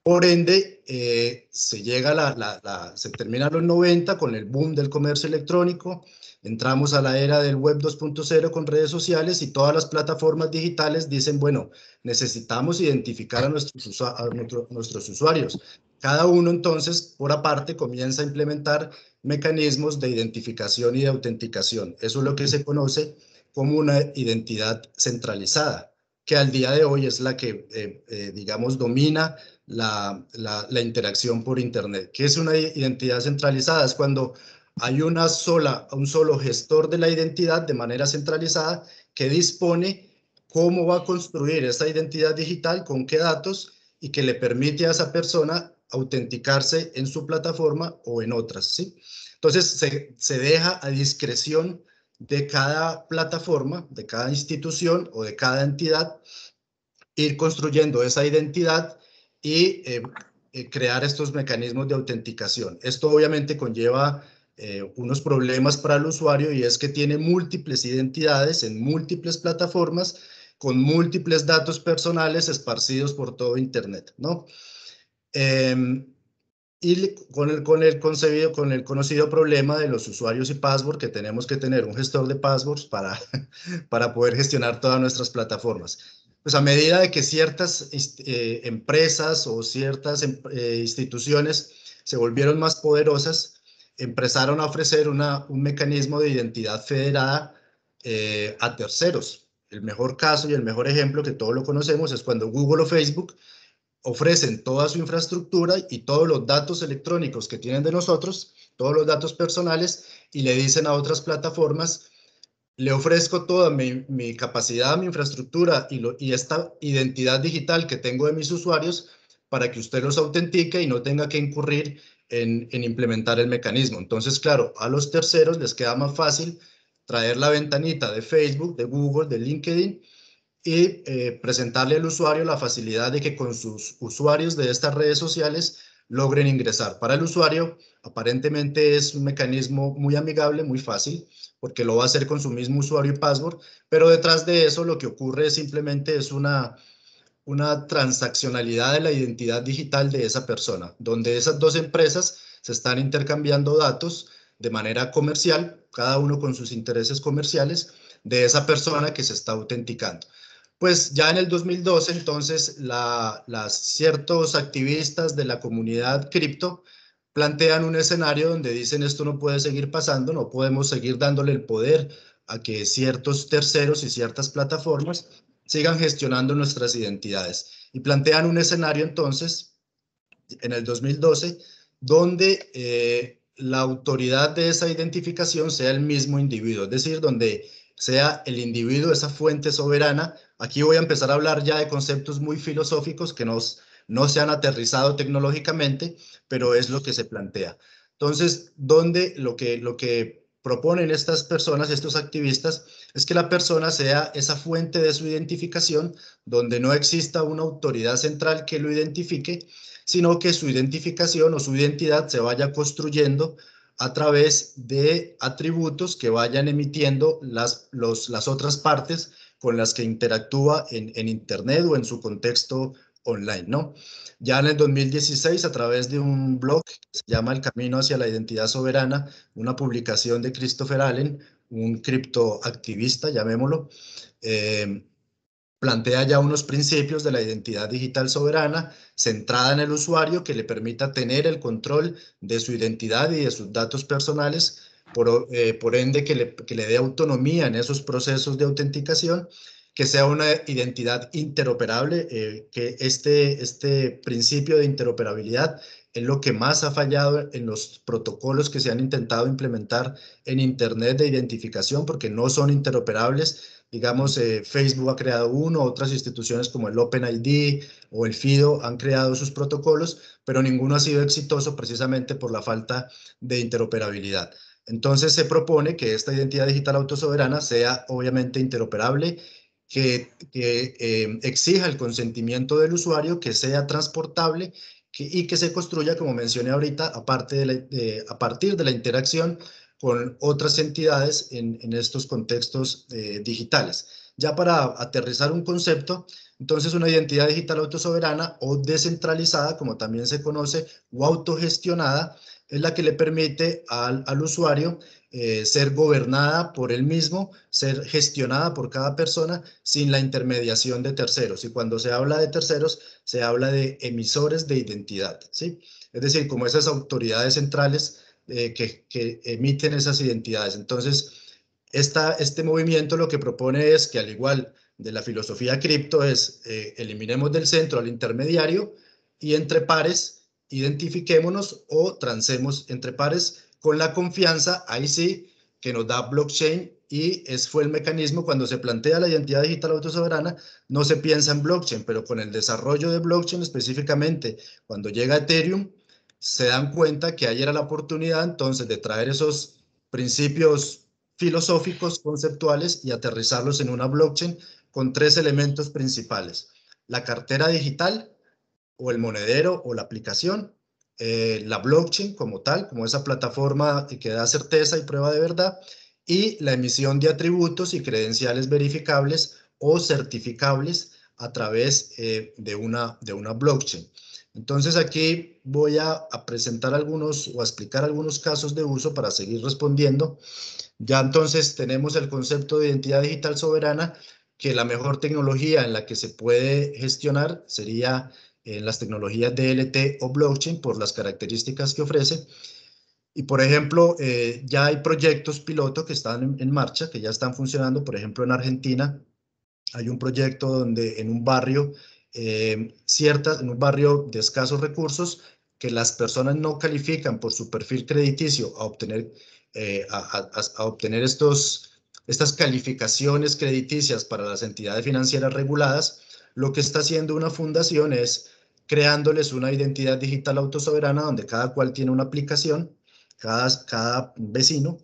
Por ende, eh, se llega la, la, se termina los 90 con el boom del comercio electrónico, Entramos a la era del web 2.0 con redes sociales y todas las plataformas digitales dicen, bueno, necesitamos identificar a nuestros, nuestros usuarios. Cada uno entonces, por aparte, comienza a implementar mecanismos de identificación y de autenticación. Eso es lo que se conoce como una identidad centralizada, que al día de hoy es la que, eh, eh, digamos, domina la, la, la interacción por Internet. ¿Qué es una identidad centralizada? Es cuando hay una sola, un solo gestor de la identidad de manera centralizada que dispone cómo va a construir esa identidad digital, con qué datos y que le permite a esa persona autenticarse en su plataforma o en otras. ¿sí? Entonces, se, se deja a discreción de cada plataforma, de cada institución o de cada entidad, ir construyendo esa identidad y eh, eh, crear estos mecanismos de autenticación. Esto obviamente conlleva eh, unos problemas para el usuario y es que tiene múltiples identidades en múltiples plataformas con múltiples datos personales esparcidos por todo Internet, ¿no? Em, y con el, con, el concebido, con el conocido problema de los usuarios y password, que tenemos que tener un gestor de passwords para, para poder gestionar todas nuestras plataformas. Pues a medida de que ciertas eh, empresas o ciertas eh, instituciones se volvieron más poderosas, empezaron a ofrecer una, un mecanismo de identidad federada eh, a terceros. El mejor caso y el mejor ejemplo que todos lo conocemos es cuando Google o Facebook ofrecen toda su infraestructura y todos los datos electrónicos que tienen de nosotros, todos los datos personales, y le dicen a otras plataformas, le ofrezco toda mi, mi capacidad, mi infraestructura y, lo, y esta identidad digital que tengo de mis usuarios para que usted los autentique y no tenga que incurrir en, implementar el mecanismo. Entonces, claro, a los terceros les queda más fácil traer la ventanita de Facebook, de Google, de LinkedIn y eh, presentarle al usuario la facilidad de que con sus usuarios de estas redes sociales logren ingresar. Para el usuario, aparentemente es un mecanismo muy amigable, muy fácil, porque lo va a hacer con su mismo usuario y password, pero detrás de eso lo que ocurre simplemente es una, una transaccionalidad de la identidad digital de esa persona, donde esas dos empresas se están intercambiando datos de manera comercial, cada uno con sus intereses comerciales, de esa persona que se está autenticando. Pues ya en el 2012, entonces, las ciertos activistas de la comunidad cripto plantean un escenario donde dicen esto no puede seguir pasando, no podemos seguir dándole el poder a que ciertos terceros y ciertas plataformas sigan gestionando nuestras identidades. Y plantean un escenario entonces, en el 2012, donde eh, la autoridad de esa identificación sea el mismo individuo, es decir, donde sea el individuo esa fuente soberana. Aquí voy a empezar a hablar ya de conceptos muy filosóficos que nos, no se han aterrizado tecnológicamente, pero es lo que se plantea. Entonces, donde lo que, lo que proponen estas personas, estos activistas, es que la persona sea esa fuente de su identificación donde no exista una autoridad central que lo identifique, sino que su identificación o su identidad se vaya construyendo a través de atributos que vayan emitiendo las, las otras partes con las que interactúa en, en Internet o en su contexto online, ¿no? Ya en el 2016, a través de un blog que se llama El Camino hacia la Identidad Soberana, una publicación de Christopher Allen, un criptoactivista, llamémoslo, eh, plantea ya unos principios de la identidad digital soberana centrada en el usuario que le permita tener el control de su identidad y de sus datos personales, por, eh, por ende que le, que le dé autonomía en esos procesos de autenticación que sea una identidad interoperable, eh, que este, este principio de interoperabilidad es lo que más ha fallado en los protocolos que se han intentado implementar en Internet de identificación, porque no son interoperables. Digamos, eh, Facebook ha creado uno, otras instituciones como el OpenID o el FIDO han creado sus protocolos, pero ninguno ha sido exitoso precisamente por la falta de interoperabilidad. Entonces se propone que esta identidad digital autosoberana sea obviamente interoperable, que, eh, exija el consentimiento del usuario, que sea transportable y que se construya, como mencioné ahorita, aparte de a partir de la interacción con otras entidades en, estos contextos eh, digitales. Ya para aterrizar un concepto, entonces una identidad digital autosoberana o descentralizada, como también se conoce, o autogestionada, es la que le permite al, al usuario eh, ser gobernada por él mismo, ser gestionada por cada persona sin la intermediación de terceros. Y cuando se habla de terceros, se habla de emisores de identidad, ¿sí? Es decir, como esas autoridades centrales eh, que, que, emiten esas identidades. Entonces, esta, este movimiento lo que propone es que al igual de la filosofía cripto es eh, eliminemos del centro al intermediario y entre pares identifiquémonos o transemos entre pares con la confianza, ahí sí, que nos da blockchain y ese fue el mecanismo cuando se plantea la identidad digital autosoberana, no se piensa en blockchain, pero con el desarrollo de blockchain específicamente, cuando llega Ethereum, se dan cuenta que ahí era la oportunidad entonces de traer esos principios filosóficos, conceptuales y aterrizarlos en una blockchain con tres elementos principales. La cartera digital o el monedero o la aplicación eh, la blockchain como tal, como esa plataforma que da certeza y prueba de verdad, y la emisión de atributos y credenciales verificables o certificables a través eh, de, una, de una blockchain. Entonces aquí voy a, a, presentar algunos o a explicar algunos casos de uso para seguir respondiendo. Ya entonces tenemos el concepto de identidad digital soberana, que la mejor tecnología en la que se puede gestionar sería en las tecnologías DLT o blockchain por las características que ofrece. Y por ejemplo, eh, ya hay proyectos piloto que están en, marcha, que ya están funcionando. Por ejemplo, en Argentina hay un proyecto donde en un barrio, eh, ciertas, en un barrio de escasos recursos, que las personas no califican por su perfil crediticio a obtener, eh, a, a, obtener estos, estas calificaciones crediticias para las entidades financieras reguladas, lo que está haciendo una fundación es creándoles una identidad digital autosoberana donde cada cual tiene una aplicación, cada, cada vecino,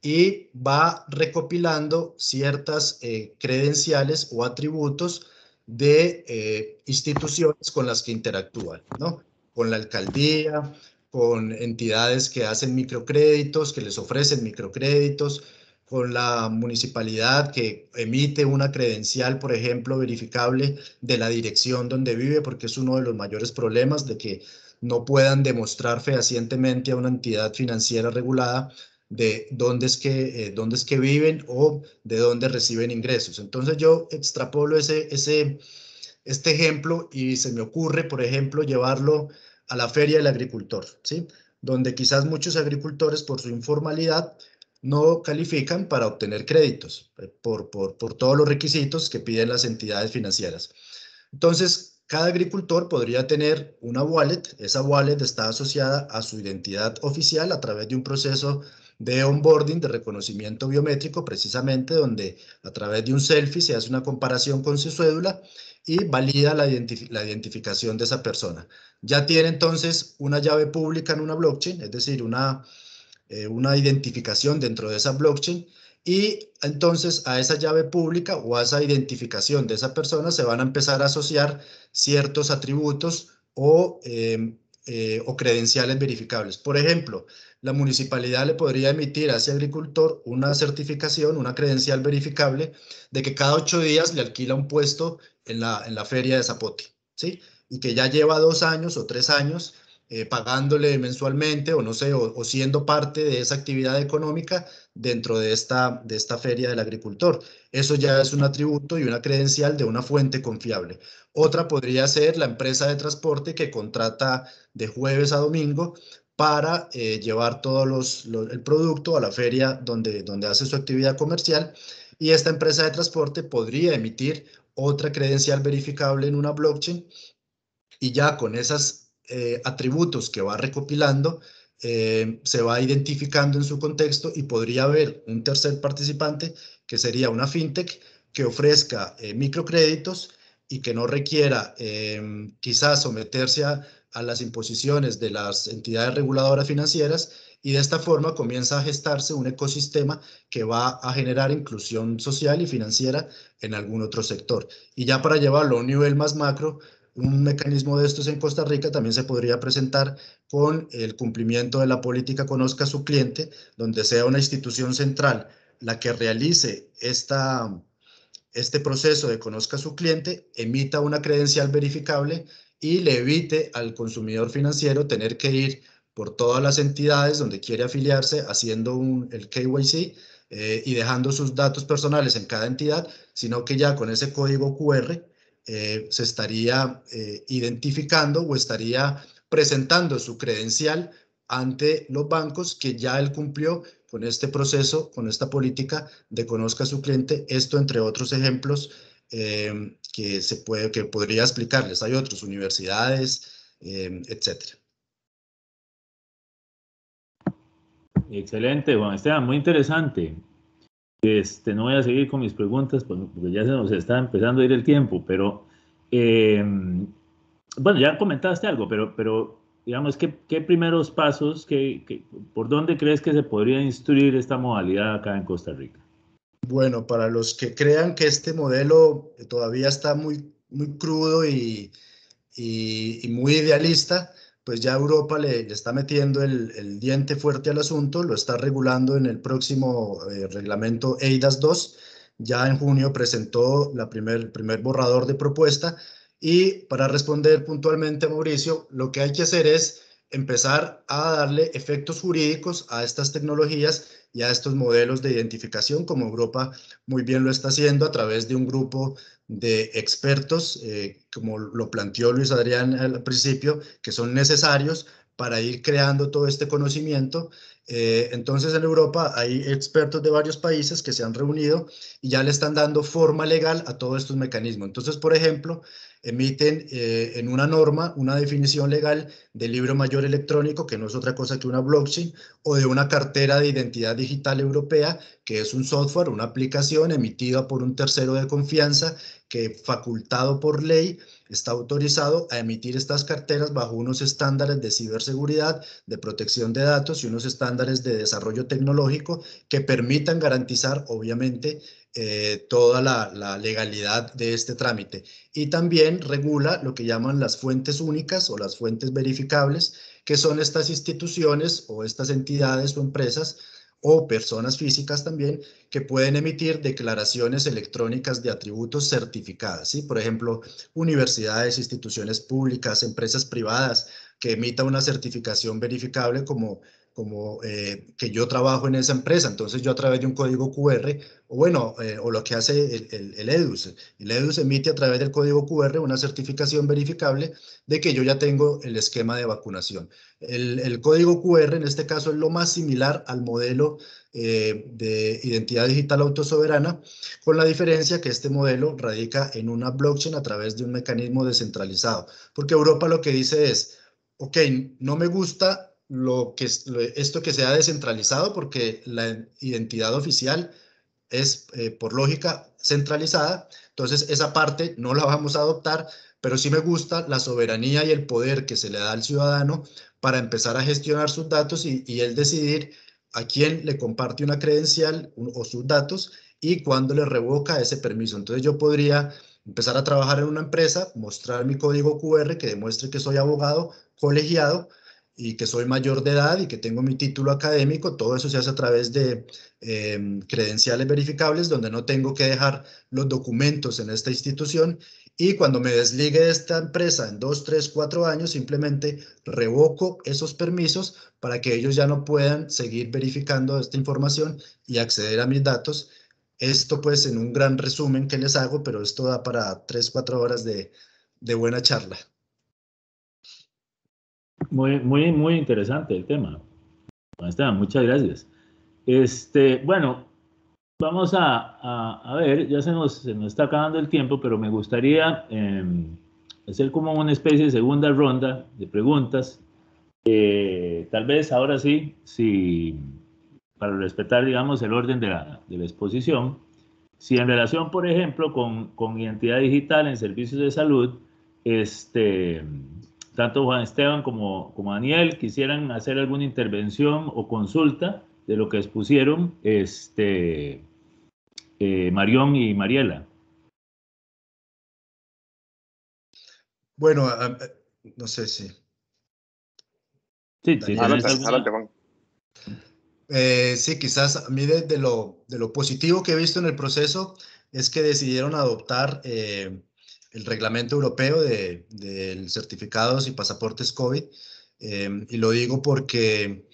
y va recopilando ciertas eh, credenciales o atributos de eh, instituciones con las que interactúan, ¿no? Con la alcaldía, con entidades que hacen microcréditos, que les ofrecen microcréditos, con la municipalidad que emite una credencial, por ejemplo, verificable de la dirección donde vive, porque es uno de los mayores problemas de que no puedan demostrar fehacientemente a una entidad financiera regulada de dónde es que, eh, dónde es que viven o de dónde reciben ingresos. Entonces yo extrapolo ese, ese, este ejemplo y se me ocurre, por ejemplo, llevarlo a la feria del agricultor, ¿sí? donde quizás muchos agricultores por su informalidad no califican para obtener créditos eh, por, por, por todos los requisitos que piden las entidades financieras. Entonces, cada agricultor podría tener una wallet. Esa wallet está asociada a su identidad oficial a través de un proceso de onboarding, de reconocimiento biométrico, precisamente donde a través de un selfie se hace una comparación con su cédula y valida la, la, identificación de esa persona. Ya tiene entonces una llave pública en una blockchain, es decir, una, eh, una identificación dentro de esa blockchain y entonces a esa llave pública o a esa identificación de esa persona se van a empezar a asociar ciertos atributos o, em, eh, o credenciales verificables. Por ejemplo, la municipalidad le podría emitir a ese agricultor una certificación, una credencial verificable de que cada ocho días le alquila un puesto en la, en la feria de Zapote, ¿sí? Y que ya lleva dos años o tres años eh, pagándole mensualmente o no sé, o, siendo parte de esa actividad económica dentro de esta, de esta feria del agricultor. Eso ya es un atributo y una credencial de una fuente confiable. Otra podría ser la empresa de transporte que contrata de jueves a domingo para eh, llevar todo los, el producto a la feria donde, donde hace su actividad comercial y esta empresa de transporte podría emitir otra credencial verificable en una blockchain y ya con esos eh, atributos que va recopilando, eh, se va identificando en su contexto y podría haber un tercer participante que sería una fintech que ofrezca eh, microcréditos y que no requiera quizás someterse a, a las imposiciones de las entidades reguladoras financieras y de esta forma comienza a gestarse un ecosistema que va a generar inclusión social y financiera en algún otro sector. Y ya para llevarlo a un nivel más macro, un mecanismo de estos en Costa Rica también se podría presentar con el cumplimiento de la política Conozca su cliente, donde sea una institución central la que realice esta, este proceso de Conozca su cliente, emita una credencial verificable y le evite al consumidor financiero tener que ir por todas las entidades donde quiere afiliarse haciendo un, el KYC eh, y dejando sus datos personales en cada entidad, sino que ya con ese código QR eh, se estaría eh, identificando o estaría presentando su credencial ante los bancos que ya él cumplió con este proceso, con esta política de conozca a su cliente. Esto entre otros ejemplos que, se puede, que podría explicarles. Hay otros, universidades, etcétera. Excelente, Juan Esteban, muy interesante. Este, no voy a seguir con mis preguntas pues, porque ya se nos está empezando a ir el tiempo, pero em, bueno, ya comentaste algo, pero, pero digamos, ¿qué, qué primeros pasos, qué, por dónde crees que se podría instruir esta modalidad acá en Costa Rica? Bueno, para los que crean que este modelo todavía está muy, muy crudo y, y muy idealista, pues ya Europa le, está metiendo el, diente fuerte al asunto, lo está regulando en el próximo eh, reglamento EIDAS 2. Ya en junio presentó la primer, el primer borrador de propuesta y para responder puntualmente a Mauricio, lo que hay que hacer es empezar a darle efectos jurídicos a estas tecnologías y a estos modelos de identificación, como Europa muy bien lo está haciendo a través de un grupo de expertos, eh, como lo planteó Luis Adrián al principio, que son necesarios para ir creando todo este conocimiento. Eh, entonces en Europa hay expertos de varios países que se han reunido y ya le están dando forma legal a todos estos mecanismos. Entonces, por ejemplo, emiten eh, en una norma una definición legal del libro mayor electrónico, que no es otra cosa que una blockchain, o de una cartera de identidad digital europea, que es un software, una aplicación emitida por un tercero de confianza que facultado por ley está autorizado a emitir estas carteras bajo unos estándares de ciberseguridad, de protección de datos y unos estándares de desarrollo tecnológico que permitan garantizar, obviamente, eh, toda la, legalidad de este trámite. Y también regula lo que llaman las fuentes únicas o las fuentes verificables, que son estas instituciones o estas entidades o empresas o personas físicas también que pueden emitir declaraciones electrónicas de atributos certificadas. ¿sí? Por ejemplo, universidades, instituciones públicas, empresas privadas que emita una certificación verificable como como eh, que yo trabajo en esa empresa, entonces yo a través de un código QR, o bueno, eh, o lo que hace el, el, EDUS, el EDUS emite a través del código QR una certificación verificable de que yo ya tengo el esquema de vacunación. El, el código QR en este caso es lo más similar al modelo eh, de identidad digital autosoberana, con la diferencia que este modelo radica en una blockchain a través de un mecanismo descentralizado, porque Europa lo que dice es, ok, no me gusta lo que esto que sea descentralizado porque la identidad oficial es eh, por lógica centralizada, entonces esa parte no la vamos a adoptar, pero sí me gusta la soberanía y el poder que se le da al ciudadano para empezar a gestionar sus datos y, y él decidir a quién le comparte una credencial o sus datos y cuándo le revoca ese permiso. Entonces yo podría empezar a trabajar en una empresa, mostrar mi código QR que demuestre que soy abogado colegiado, y que soy mayor de edad y que tengo mi título académico, todo eso se hace a través de em, credenciales verificables donde no tengo que dejar los documentos en esta institución y cuando me desligue de esta empresa en dos, tres, cuatro años, simplemente revoco esos permisos para que ellos ya no puedan seguir verificando esta información y acceder a mis datos. Esto pues en un gran resumen que les hago, pero esto da para tres, cuatro horas de, de buena charla. Muy, muy, muy interesante el tema. Esteban, muchas gracias. Este, bueno, vamos a, a, ver, ya se nos, se nos, está acabando el tiempo, pero me gustaría em, hacer como una especie de segunda ronda de preguntas. Eh, tal vez ahora sí, si, para respetar, digamos, el orden de la, de la exposición, si en relación, por ejemplo, con, con, identidad digital en servicios de salud, este, tanto Juan Esteban como, como Daniel quisieran hacer alguna intervención o consulta de lo que expusieron este, eh, Marión y Mariela. Bueno, no sé si. Sí, sí, adelante, Juan. Eh, sí, quizás a mí de, lo, de, lo, positivo que he visto en el proceso es que decidieron adoptar eh, el reglamento europeo de, de, certificados y pasaportes COVID. y lo digo porque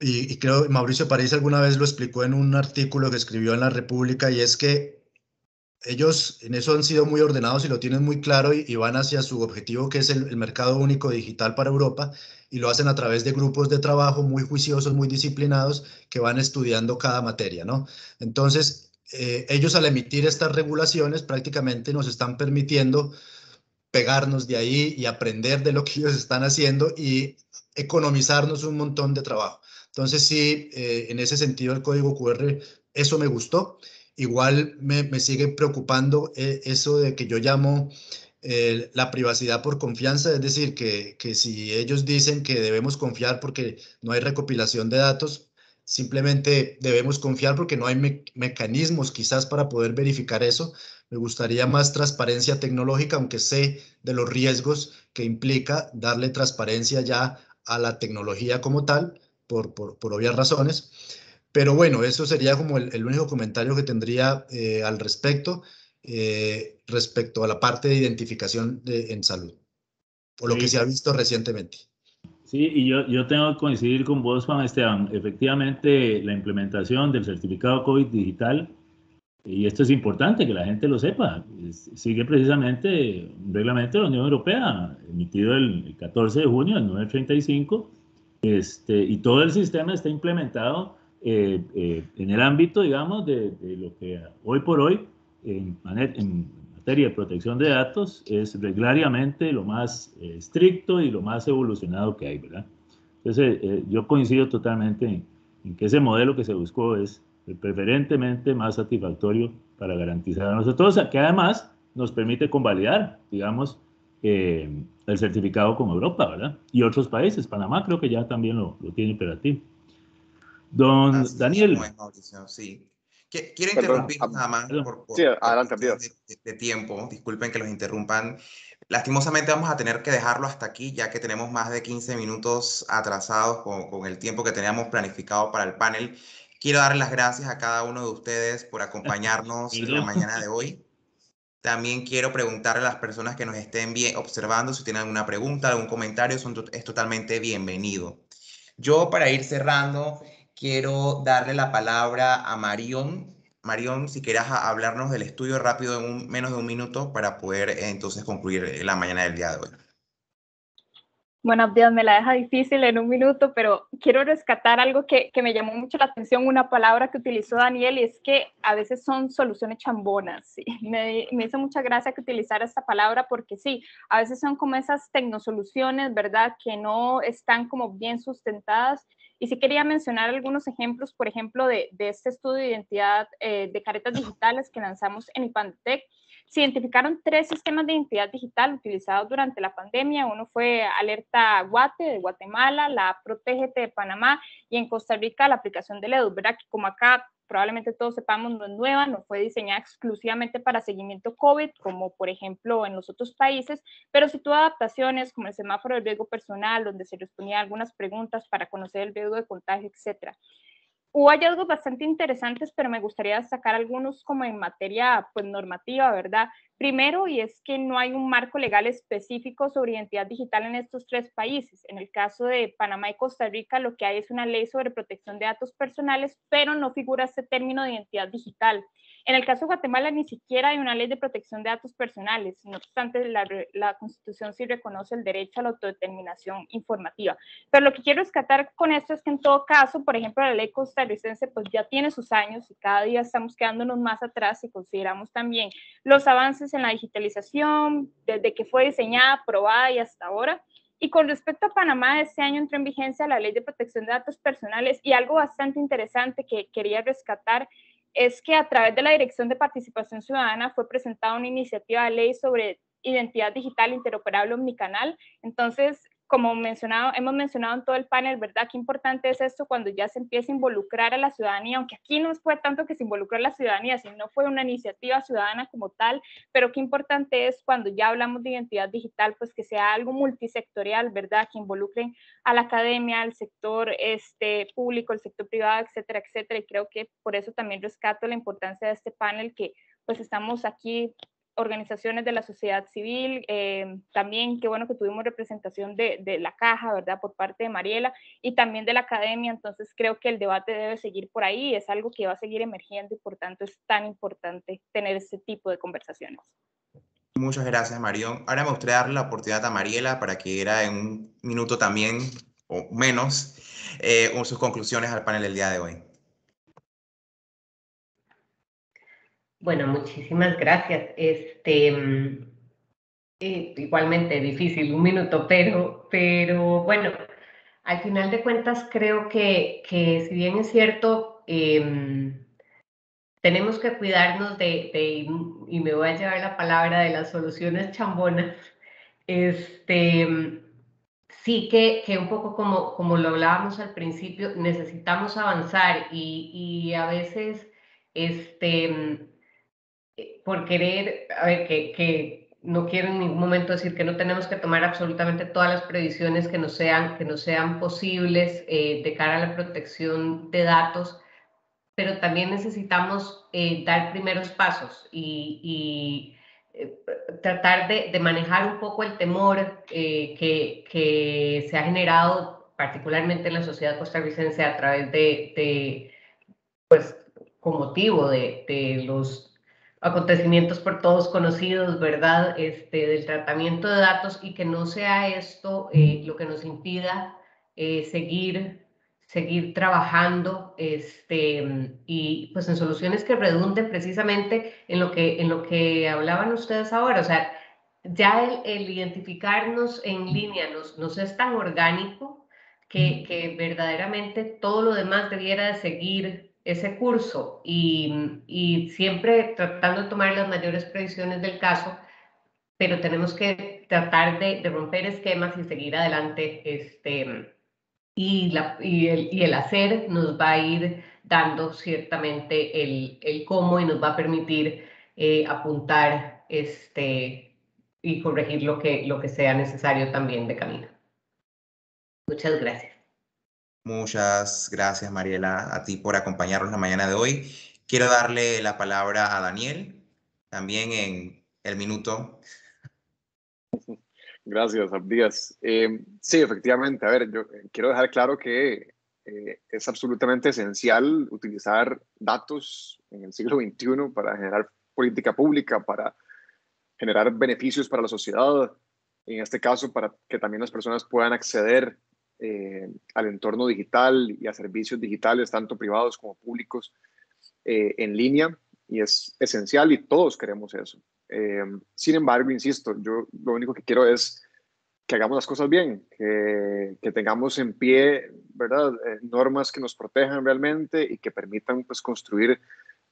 y, y, creo Mauricio París alguna vez lo explicó en un artículo que escribió en La República, y es que ellos en eso han sido muy ordenados y lo tienen muy claro y, van hacia su objetivo, que es el, mercado único digital para Europa, y lo hacen a través de grupos de trabajo muy juiciosos, muy disciplinados, que van estudiando cada materia, ¿no? Entonces, eh, ellos al emitir estas regulaciones prácticamente nos están permitiendo pegarnos de ahí y aprender de lo que ellos están haciendo y economizarnos un montón de trabajo. Entonces sí, eh, en ese sentido el código QR, eso me gustó. Igual me, me sigue preocupando eh, eso de que yo llamo eh, la privacidad por confianza, es decir, que, que, si ellos dicen que debemos confiar porque no hay recopilación de datos, simplemente debemos confiar porque no hay mecanismos quizás para poder verificar eso. Me gustaría más transparencia tecnológica, aunque sé de los riesgos que implica darle transparencia ya a la tecnología como tal, por, por, obvias razones. Pero bueno, eso sería como el, único comentario que tendría eh, al respecto, eh, respecto a la parte de identificación de, en salud, o lo que se ha visto recientemente. Sí, y yo, yo tengo que coincidir con vos, Juan Esteban. Efectivamente, la implementación del certificado COVID digital, y esto es importante que la gente lo sepa, sigue precisamente un reglamento de la Unión Europea, emitido el, el 14 de junio del 935, este, y todo el sistema está implementado eh, eh, en el ámbito, digamos, de, lo que hoy por hoy, en, materia de protección de datos, es reglariamente lo más eh, estricto y lo más evolucionado que hay, ¿verdad? Entonces, yo coincido totalmente en, que ese modelo que se buscó es preferentemente más satisfactorio para garantizar a nosotros, que además nos permite convalidar, digamos, eh, el certificado con Europa, ¿verdad? Y otros países, Panamá creo que ya también lo, lo tiene operativo. Don Daniel. sí. Quiero interrumpir nada más por, sí, adelante, de, de, tiempo. Disculpen que los interrumpan. Lastimosamente vamos a tener que dejarlo hasta aquí, ya que tenemos más de 15 minutos atrasados con, con el tiempo que teníamos planificado para el panel. Quiero dar las gracias a cada uno de ustedes por acompañarnos en la mañana de hoy. También quiero preguntarle a las personas que nos estén bien, observando si tienen alguna pregunta, algún comentario, son, es totalmente bienvenido. Yo para ir cerrando, quiero darle la palabra a Marión. Marión, si quieras hablarnos del estudio rápido en menos de un minuto para poder entonces concluir la mañana del día de hoy. Buenos días, me la deja difícil en un minuto, pero quiero rescatar algo que, que, me llamó mucho la atención, una palabra que utilizó Daniel, y es que a veces son soluciones chambonas. ¿sí? Me, me, hizo mucha gracia que utilizara esta palabra porque sí, a veces son como esas tecnosoluciones, ¿verdad? Que no están como bien sustentadas. Y sí quería mencionar algunos ejemplos, por ejemplo, de, este estudio de identidad eh, de caretas digitales que lanzamos en IPANTEC se identificaron tres sistemas de identidad digital utilizados durante la pandemia. Uno fue Alerta Guate de Guatemala, la Protégete de Panamá y en Costa Rica la aplicación de LEDU, ¿verdad? Que como acá probablemente todos sepamos no es nueva, no fue diseñada exclusivamente para seguimiento COVID, como por ejemplo en los otros países, pero sí tuvo adaptaciones como el semáforo de riesgo personal, donde se respondía algunas preguntas para conocer el riesgo de contagio, etcétera. Hubo hallazgos bastante interesantes, pero me gustaría destacar algunos como en materia pues, normativa, ¿verdad? Primero, y es que no hay un marco legal específico sobre identidad digital en estos tres países. En el caso de Panamá y Costa Rica, lo que hay es una ley sobre protección de datos personales, pero no figura este término de identidad digital. En el caso de Guatemala ni siquiera hay una ley de protección de datos personales, no obstante la, la, Constitución sí reconoce el derecho a la autodeterminación informativa. Pero lo que quiero rescatar con esto es que en todo caso, por ejemplo, la ley costarricense pues ya tiene sus años y cada día estamos quedándonos más atrás y consideramos también los avances en la digitalización, desde que fue diseñada, aprobada y hasta ahora. Y con respecto a Panamá, este año entró en vigencia la ley de protección de datos personales y algo bastante interesante que quería rescatar es que a través de la Dirección de Participación Ciudadana fue presentada una iniciativa de ley sobre identidad digital interoperable omnicanal. Entonces, como hemos mencionado en todo el panel, ¿verdad? Qué importante es esto cuando ya se empieza a involucrar a la ciudadanía, aunque aquí no fue tanto que se involucró a la ciudadanía, sino fue una iniciativa ciudadana como tal, pero qué importante es cuando ya hablamos de identidad digital, pues que sea algo multisectorial, ¿verdad? Que involucren a la academia, al sector este, público, el sector privado, etcétera, etcétera. Y creo que por eso también rescato la importancia de este panel que pues estamos aquí organizaciones de la sociedad civil, eh, también qué bueno que tuvimos representación de, la caja, ¿verdad? Por parte de Mariela y también de la academia, entonces creo que el debate debe seguir por ahí, es algo que va a seguir emergiendo y por tanto es tan importante tener ese tipo de conversaciones. Muchas gracias, Marión. Ahora me gustaría darle la oportunidad a Mariela para que diera en un minuto también, o menos, eh, sus conclusiones al panel del día de hoy. Bueno, muchísimas gracias. Este, mm, eh, igualmente difícil, un minuto, pero, pero bueno, al final de cuentas creo que, que si bien es cierto, em, tenemos que cuidarnos de, de, y me voy a llevar la palabra de las soluciones chambonas, este, mm, sí que, que un poco como, como lo hablábamos al principio, necesitamos avanzar y, y a veces, este, mm, por querer, a ver, que, que, no quiero en ningún momento decir que no tenemos que tomar absolutamente todas las previsiones que nos sean, que nos sean posibles eh, de cara a la protección de datos, pero también necesitamos eh, dar primeros pasos y, y eh, tratar de, de, manejar un poco el temor que, que, se ha generado particularmente en la sociedad costarricense a través de, de pues, con motivo de, de los acontecimientos por todos conocidos, ¿verdad? Este, del tratamiento de datos y que no sea esto eh, lo que nos impida eh, seguir, seguir trabajando este, y pues en soluciones que redunden precisamente en lo que, en lo que hablaban ustedes ahora. O sea, ya el, identificarnos en línea nos, nos es tan orgánico que, que verdaderamente todo lo demás debiera de seguir ese curso y, y, siempre tratando de tomar las mayores previsiones del caso, pero tenemos que tratar de, de romper esquemas y seguir adelante. Este, y, la, y, el, y, el, hacer nos va a ir dando ciertamente el, el cómo y nos va a permitir eh, apuntar este, y corregir lo que, lo que sea necesario también de camino. Muchas gracias. Muchas gracias, Mariela, a ti por acompañarnos la mañana de hoy. Quiero darle la palabra a Daniel, también en el minuto. Gracias, Abdías. Eh, sí, efectivamente, a ver, yo quiero dejar claro que eh, es absolutamente esencial utilizar datos en el siglo XXI para generar política pública, para generar beneficios para la sociedad, en este caso para que también las personas puedan acceder eh, al entorno digital y a servicios digitales, tanto privados como públicos, eh, en línea, y es esencial y todos queremos eso. Eh, sin embargo, insisto, yo lo único que quiero es que hagamos las cosas bien, que, que tengamos en pie, ¿verdad?, normas que nos protejan realmente y que permitan, pues, construir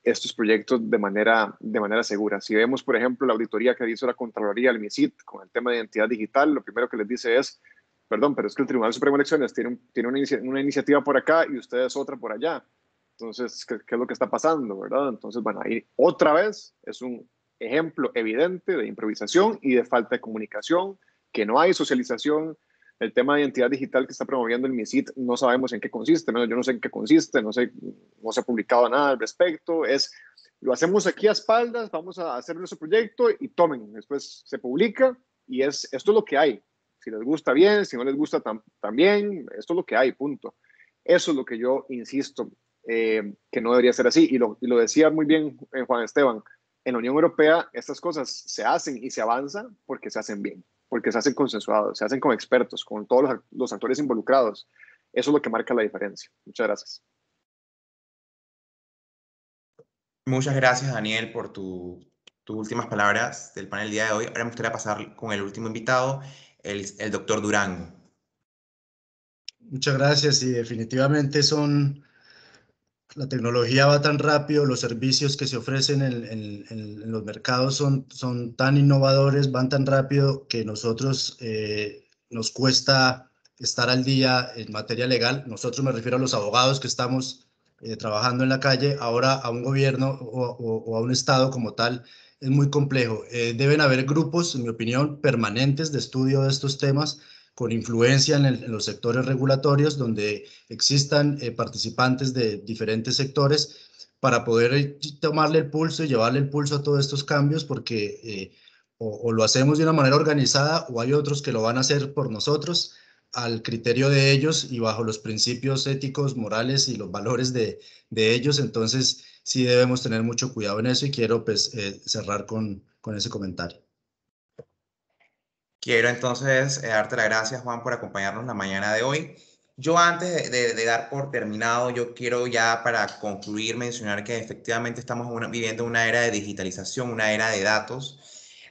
estos proyectos de manera, de manera segura. Si vemos, por ejemplo, la auditoría que hizo la Contraloría, el MISIT, con el tema de identidad digital, lo primero que les dice es, perdón, pero es que el Tribunal Supremo de Elecciones tiene, una, iniciativa por acá y ustedes otra por allá. Entonces, ¿qué, ¿qué, es lo que está pasando, verdad? Entonces, bueno, ahí otra vez es un ejemplo evidente de improvisación y de falta de comunicación, que no hay socialización. El tema de identidad digital que está promoviendo el MISIT no sabemos en qué consiste, ¿no? yo no sé en qué consiste, no se ha publicado nada al respecto, es lo hacemos aquí a espaldas, vamos a hacer nuestro proyecto y tomen, después se publica y es, esto es lo que hay. Si les gusta bien, si no les gusta también, esto es lo que hay, punto. Eso es lo que yo insisto, eh, que no debería ser así. Y lo, y lo decía muy bien eh, Juan Esteban, en la Unión Europea estas cosas se hacen y se avanzan porque se hacen bien, porque se hacen consensuados, se hacen con expertos, con todos los, los actores involucrados. Eso es lo que marca la diferencia. Muchas gracias. Muchas gracias, Daniel, por tus últimas palabras del panel día de hoy. Ahora me gustaría pasar con el último invitado, el, el doctor Durango. Muchas gracias y definitivamente son, la tecnología va tan rápido, los servicios que se ofrecen en, los mercados son, son tan innovadores, van tan rápido que nosotros eh, nos cuesta estar al día en materia legal. Nosotros me refiero a los abogados que estamos eh, trabajando en la calle, ahora a un gobierno o, a un Estado como tal, es muy complejo. Eh, deben haber grupos, en mi opinión, permanentes de estudio de estos temas con influencia en, los sectores regulatorios, donde existan eh, participantes de diferentes sectores para poder tomarle el pulso y llevarle el pulso a todos estos cambios, porque o, lo hacemos de una manera organizada o hay otros que lo van a hacer por nosotros al criterio de ellos y bajo los principios éticos, morales y los valores de, de ellos. Entonces, sí debemos tener mucho cuidado en eso y quiero pues, eh, cerrar con, con, ese comentario. Quiero entonces eh, darte las gracias, Juan, por acompañarnos la mañana de hoy. Yo antes de, de, dar por terminado, yo quiero ya para concluir mencionar que efectivamente estamos viviendo una era de digitalización, una era de datos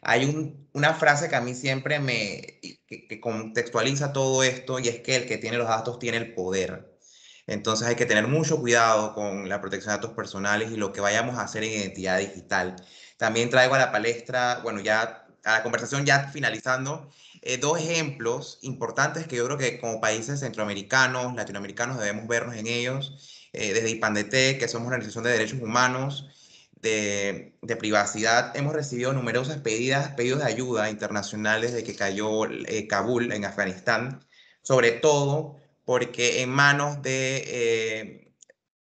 hay una frase que a mí siempre me que, contextualiza todo esto y es que el que tiene los datos tiene el poder. Entonces hay que tener mucho cuidado con la protección de datos personales y lo que vayamos a hacer en identidad digital. También traigo a la palestra, bueno, ya a la conversación ya finalizando, eh, dos ejemplos importantes que yo creo que como países centroamericanos, latinoamericanos debemos vernos en ellos, eh, desde IPANDET, que somos una organización de derechos humanos, de, privacidad, hemos recibido numerosas pedidas, pedidos de ayuda internacionales de que cayó eh, Kabul en Afganistán, sobre todo porque en manos de, eh,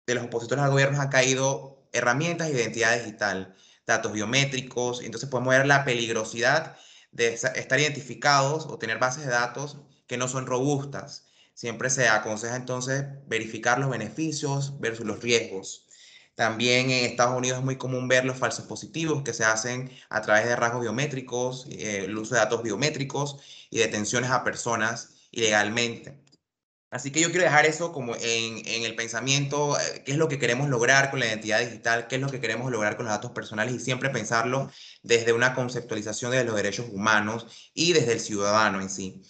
de los opositores al gobierno han caído herramientas de identidad digital, datos biométricos, entonces podemos ver la peligrosidad de estar identificados o tener bases de datos que no son robustas. Siempre se aconseja entonces verificar los beneficios versus los riesgos. También en Estados Unidos es muy común ver los falsos positivos que se hacen a través de rasgos biométricos, eh, el uso de datos biométricos y detenciones a personas ilegalmente. Así que yo quiero dejar eso como en, en, el pensamiento, eh, qué es lo que queremos lograr con la identidad digital, qué es lo que queremos lograr con los datos personales y siempre pensarlo desde una conceptualización de los derechos humanos y desde el ciudadano en sí.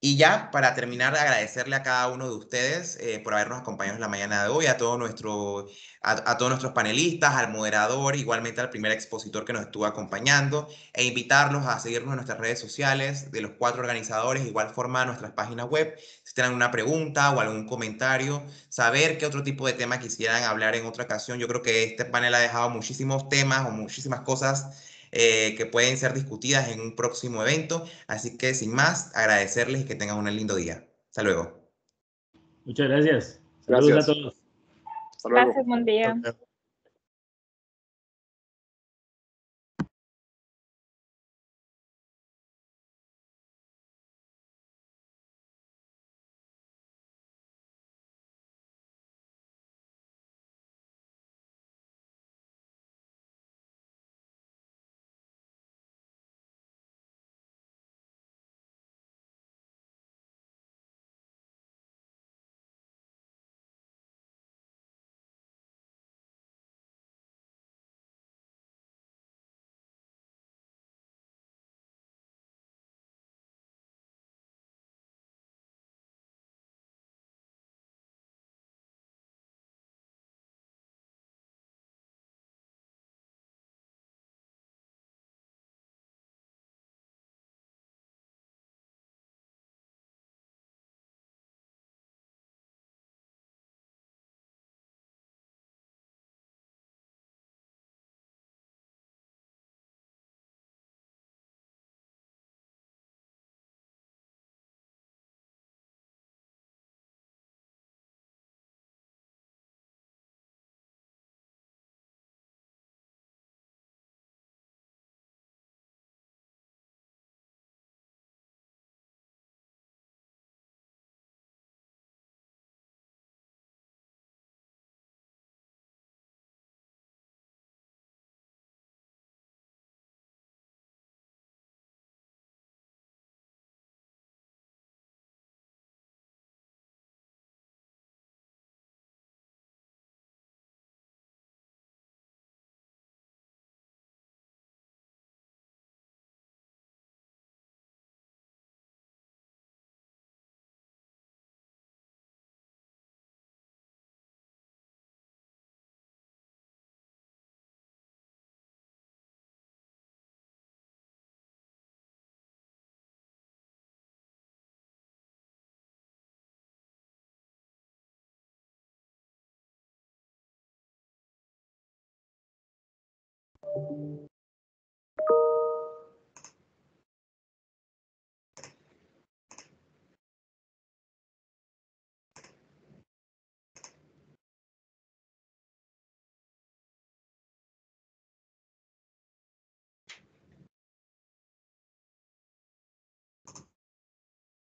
Y ya para terminar, agradecerle a cada uno de ustedes eh, por habernos acompañado en la mañana de hoy, a, nuestro, a, todos nuestros panelistas, al moderador, igualmente al primer expositor que nos estuvo acompañando, e invitarlos a seguirnos en nuestras redes sociales de los cuatro organizadores, igual forma nuestras páginas web. Si tienen una pregunta o algún comentario, saber qué otro tipo de tema quisieran hablar en otra ocasión. Yo creo que este panel ha dejado muchísimos temas o muchísimas cosas eh, que pueden ser discutidas en un próximo evento. Así que sin más, agradecerles y que tengan un lindo día. Hasta luego. Muchas gracias. Saludos a todos. Gracias, buen día.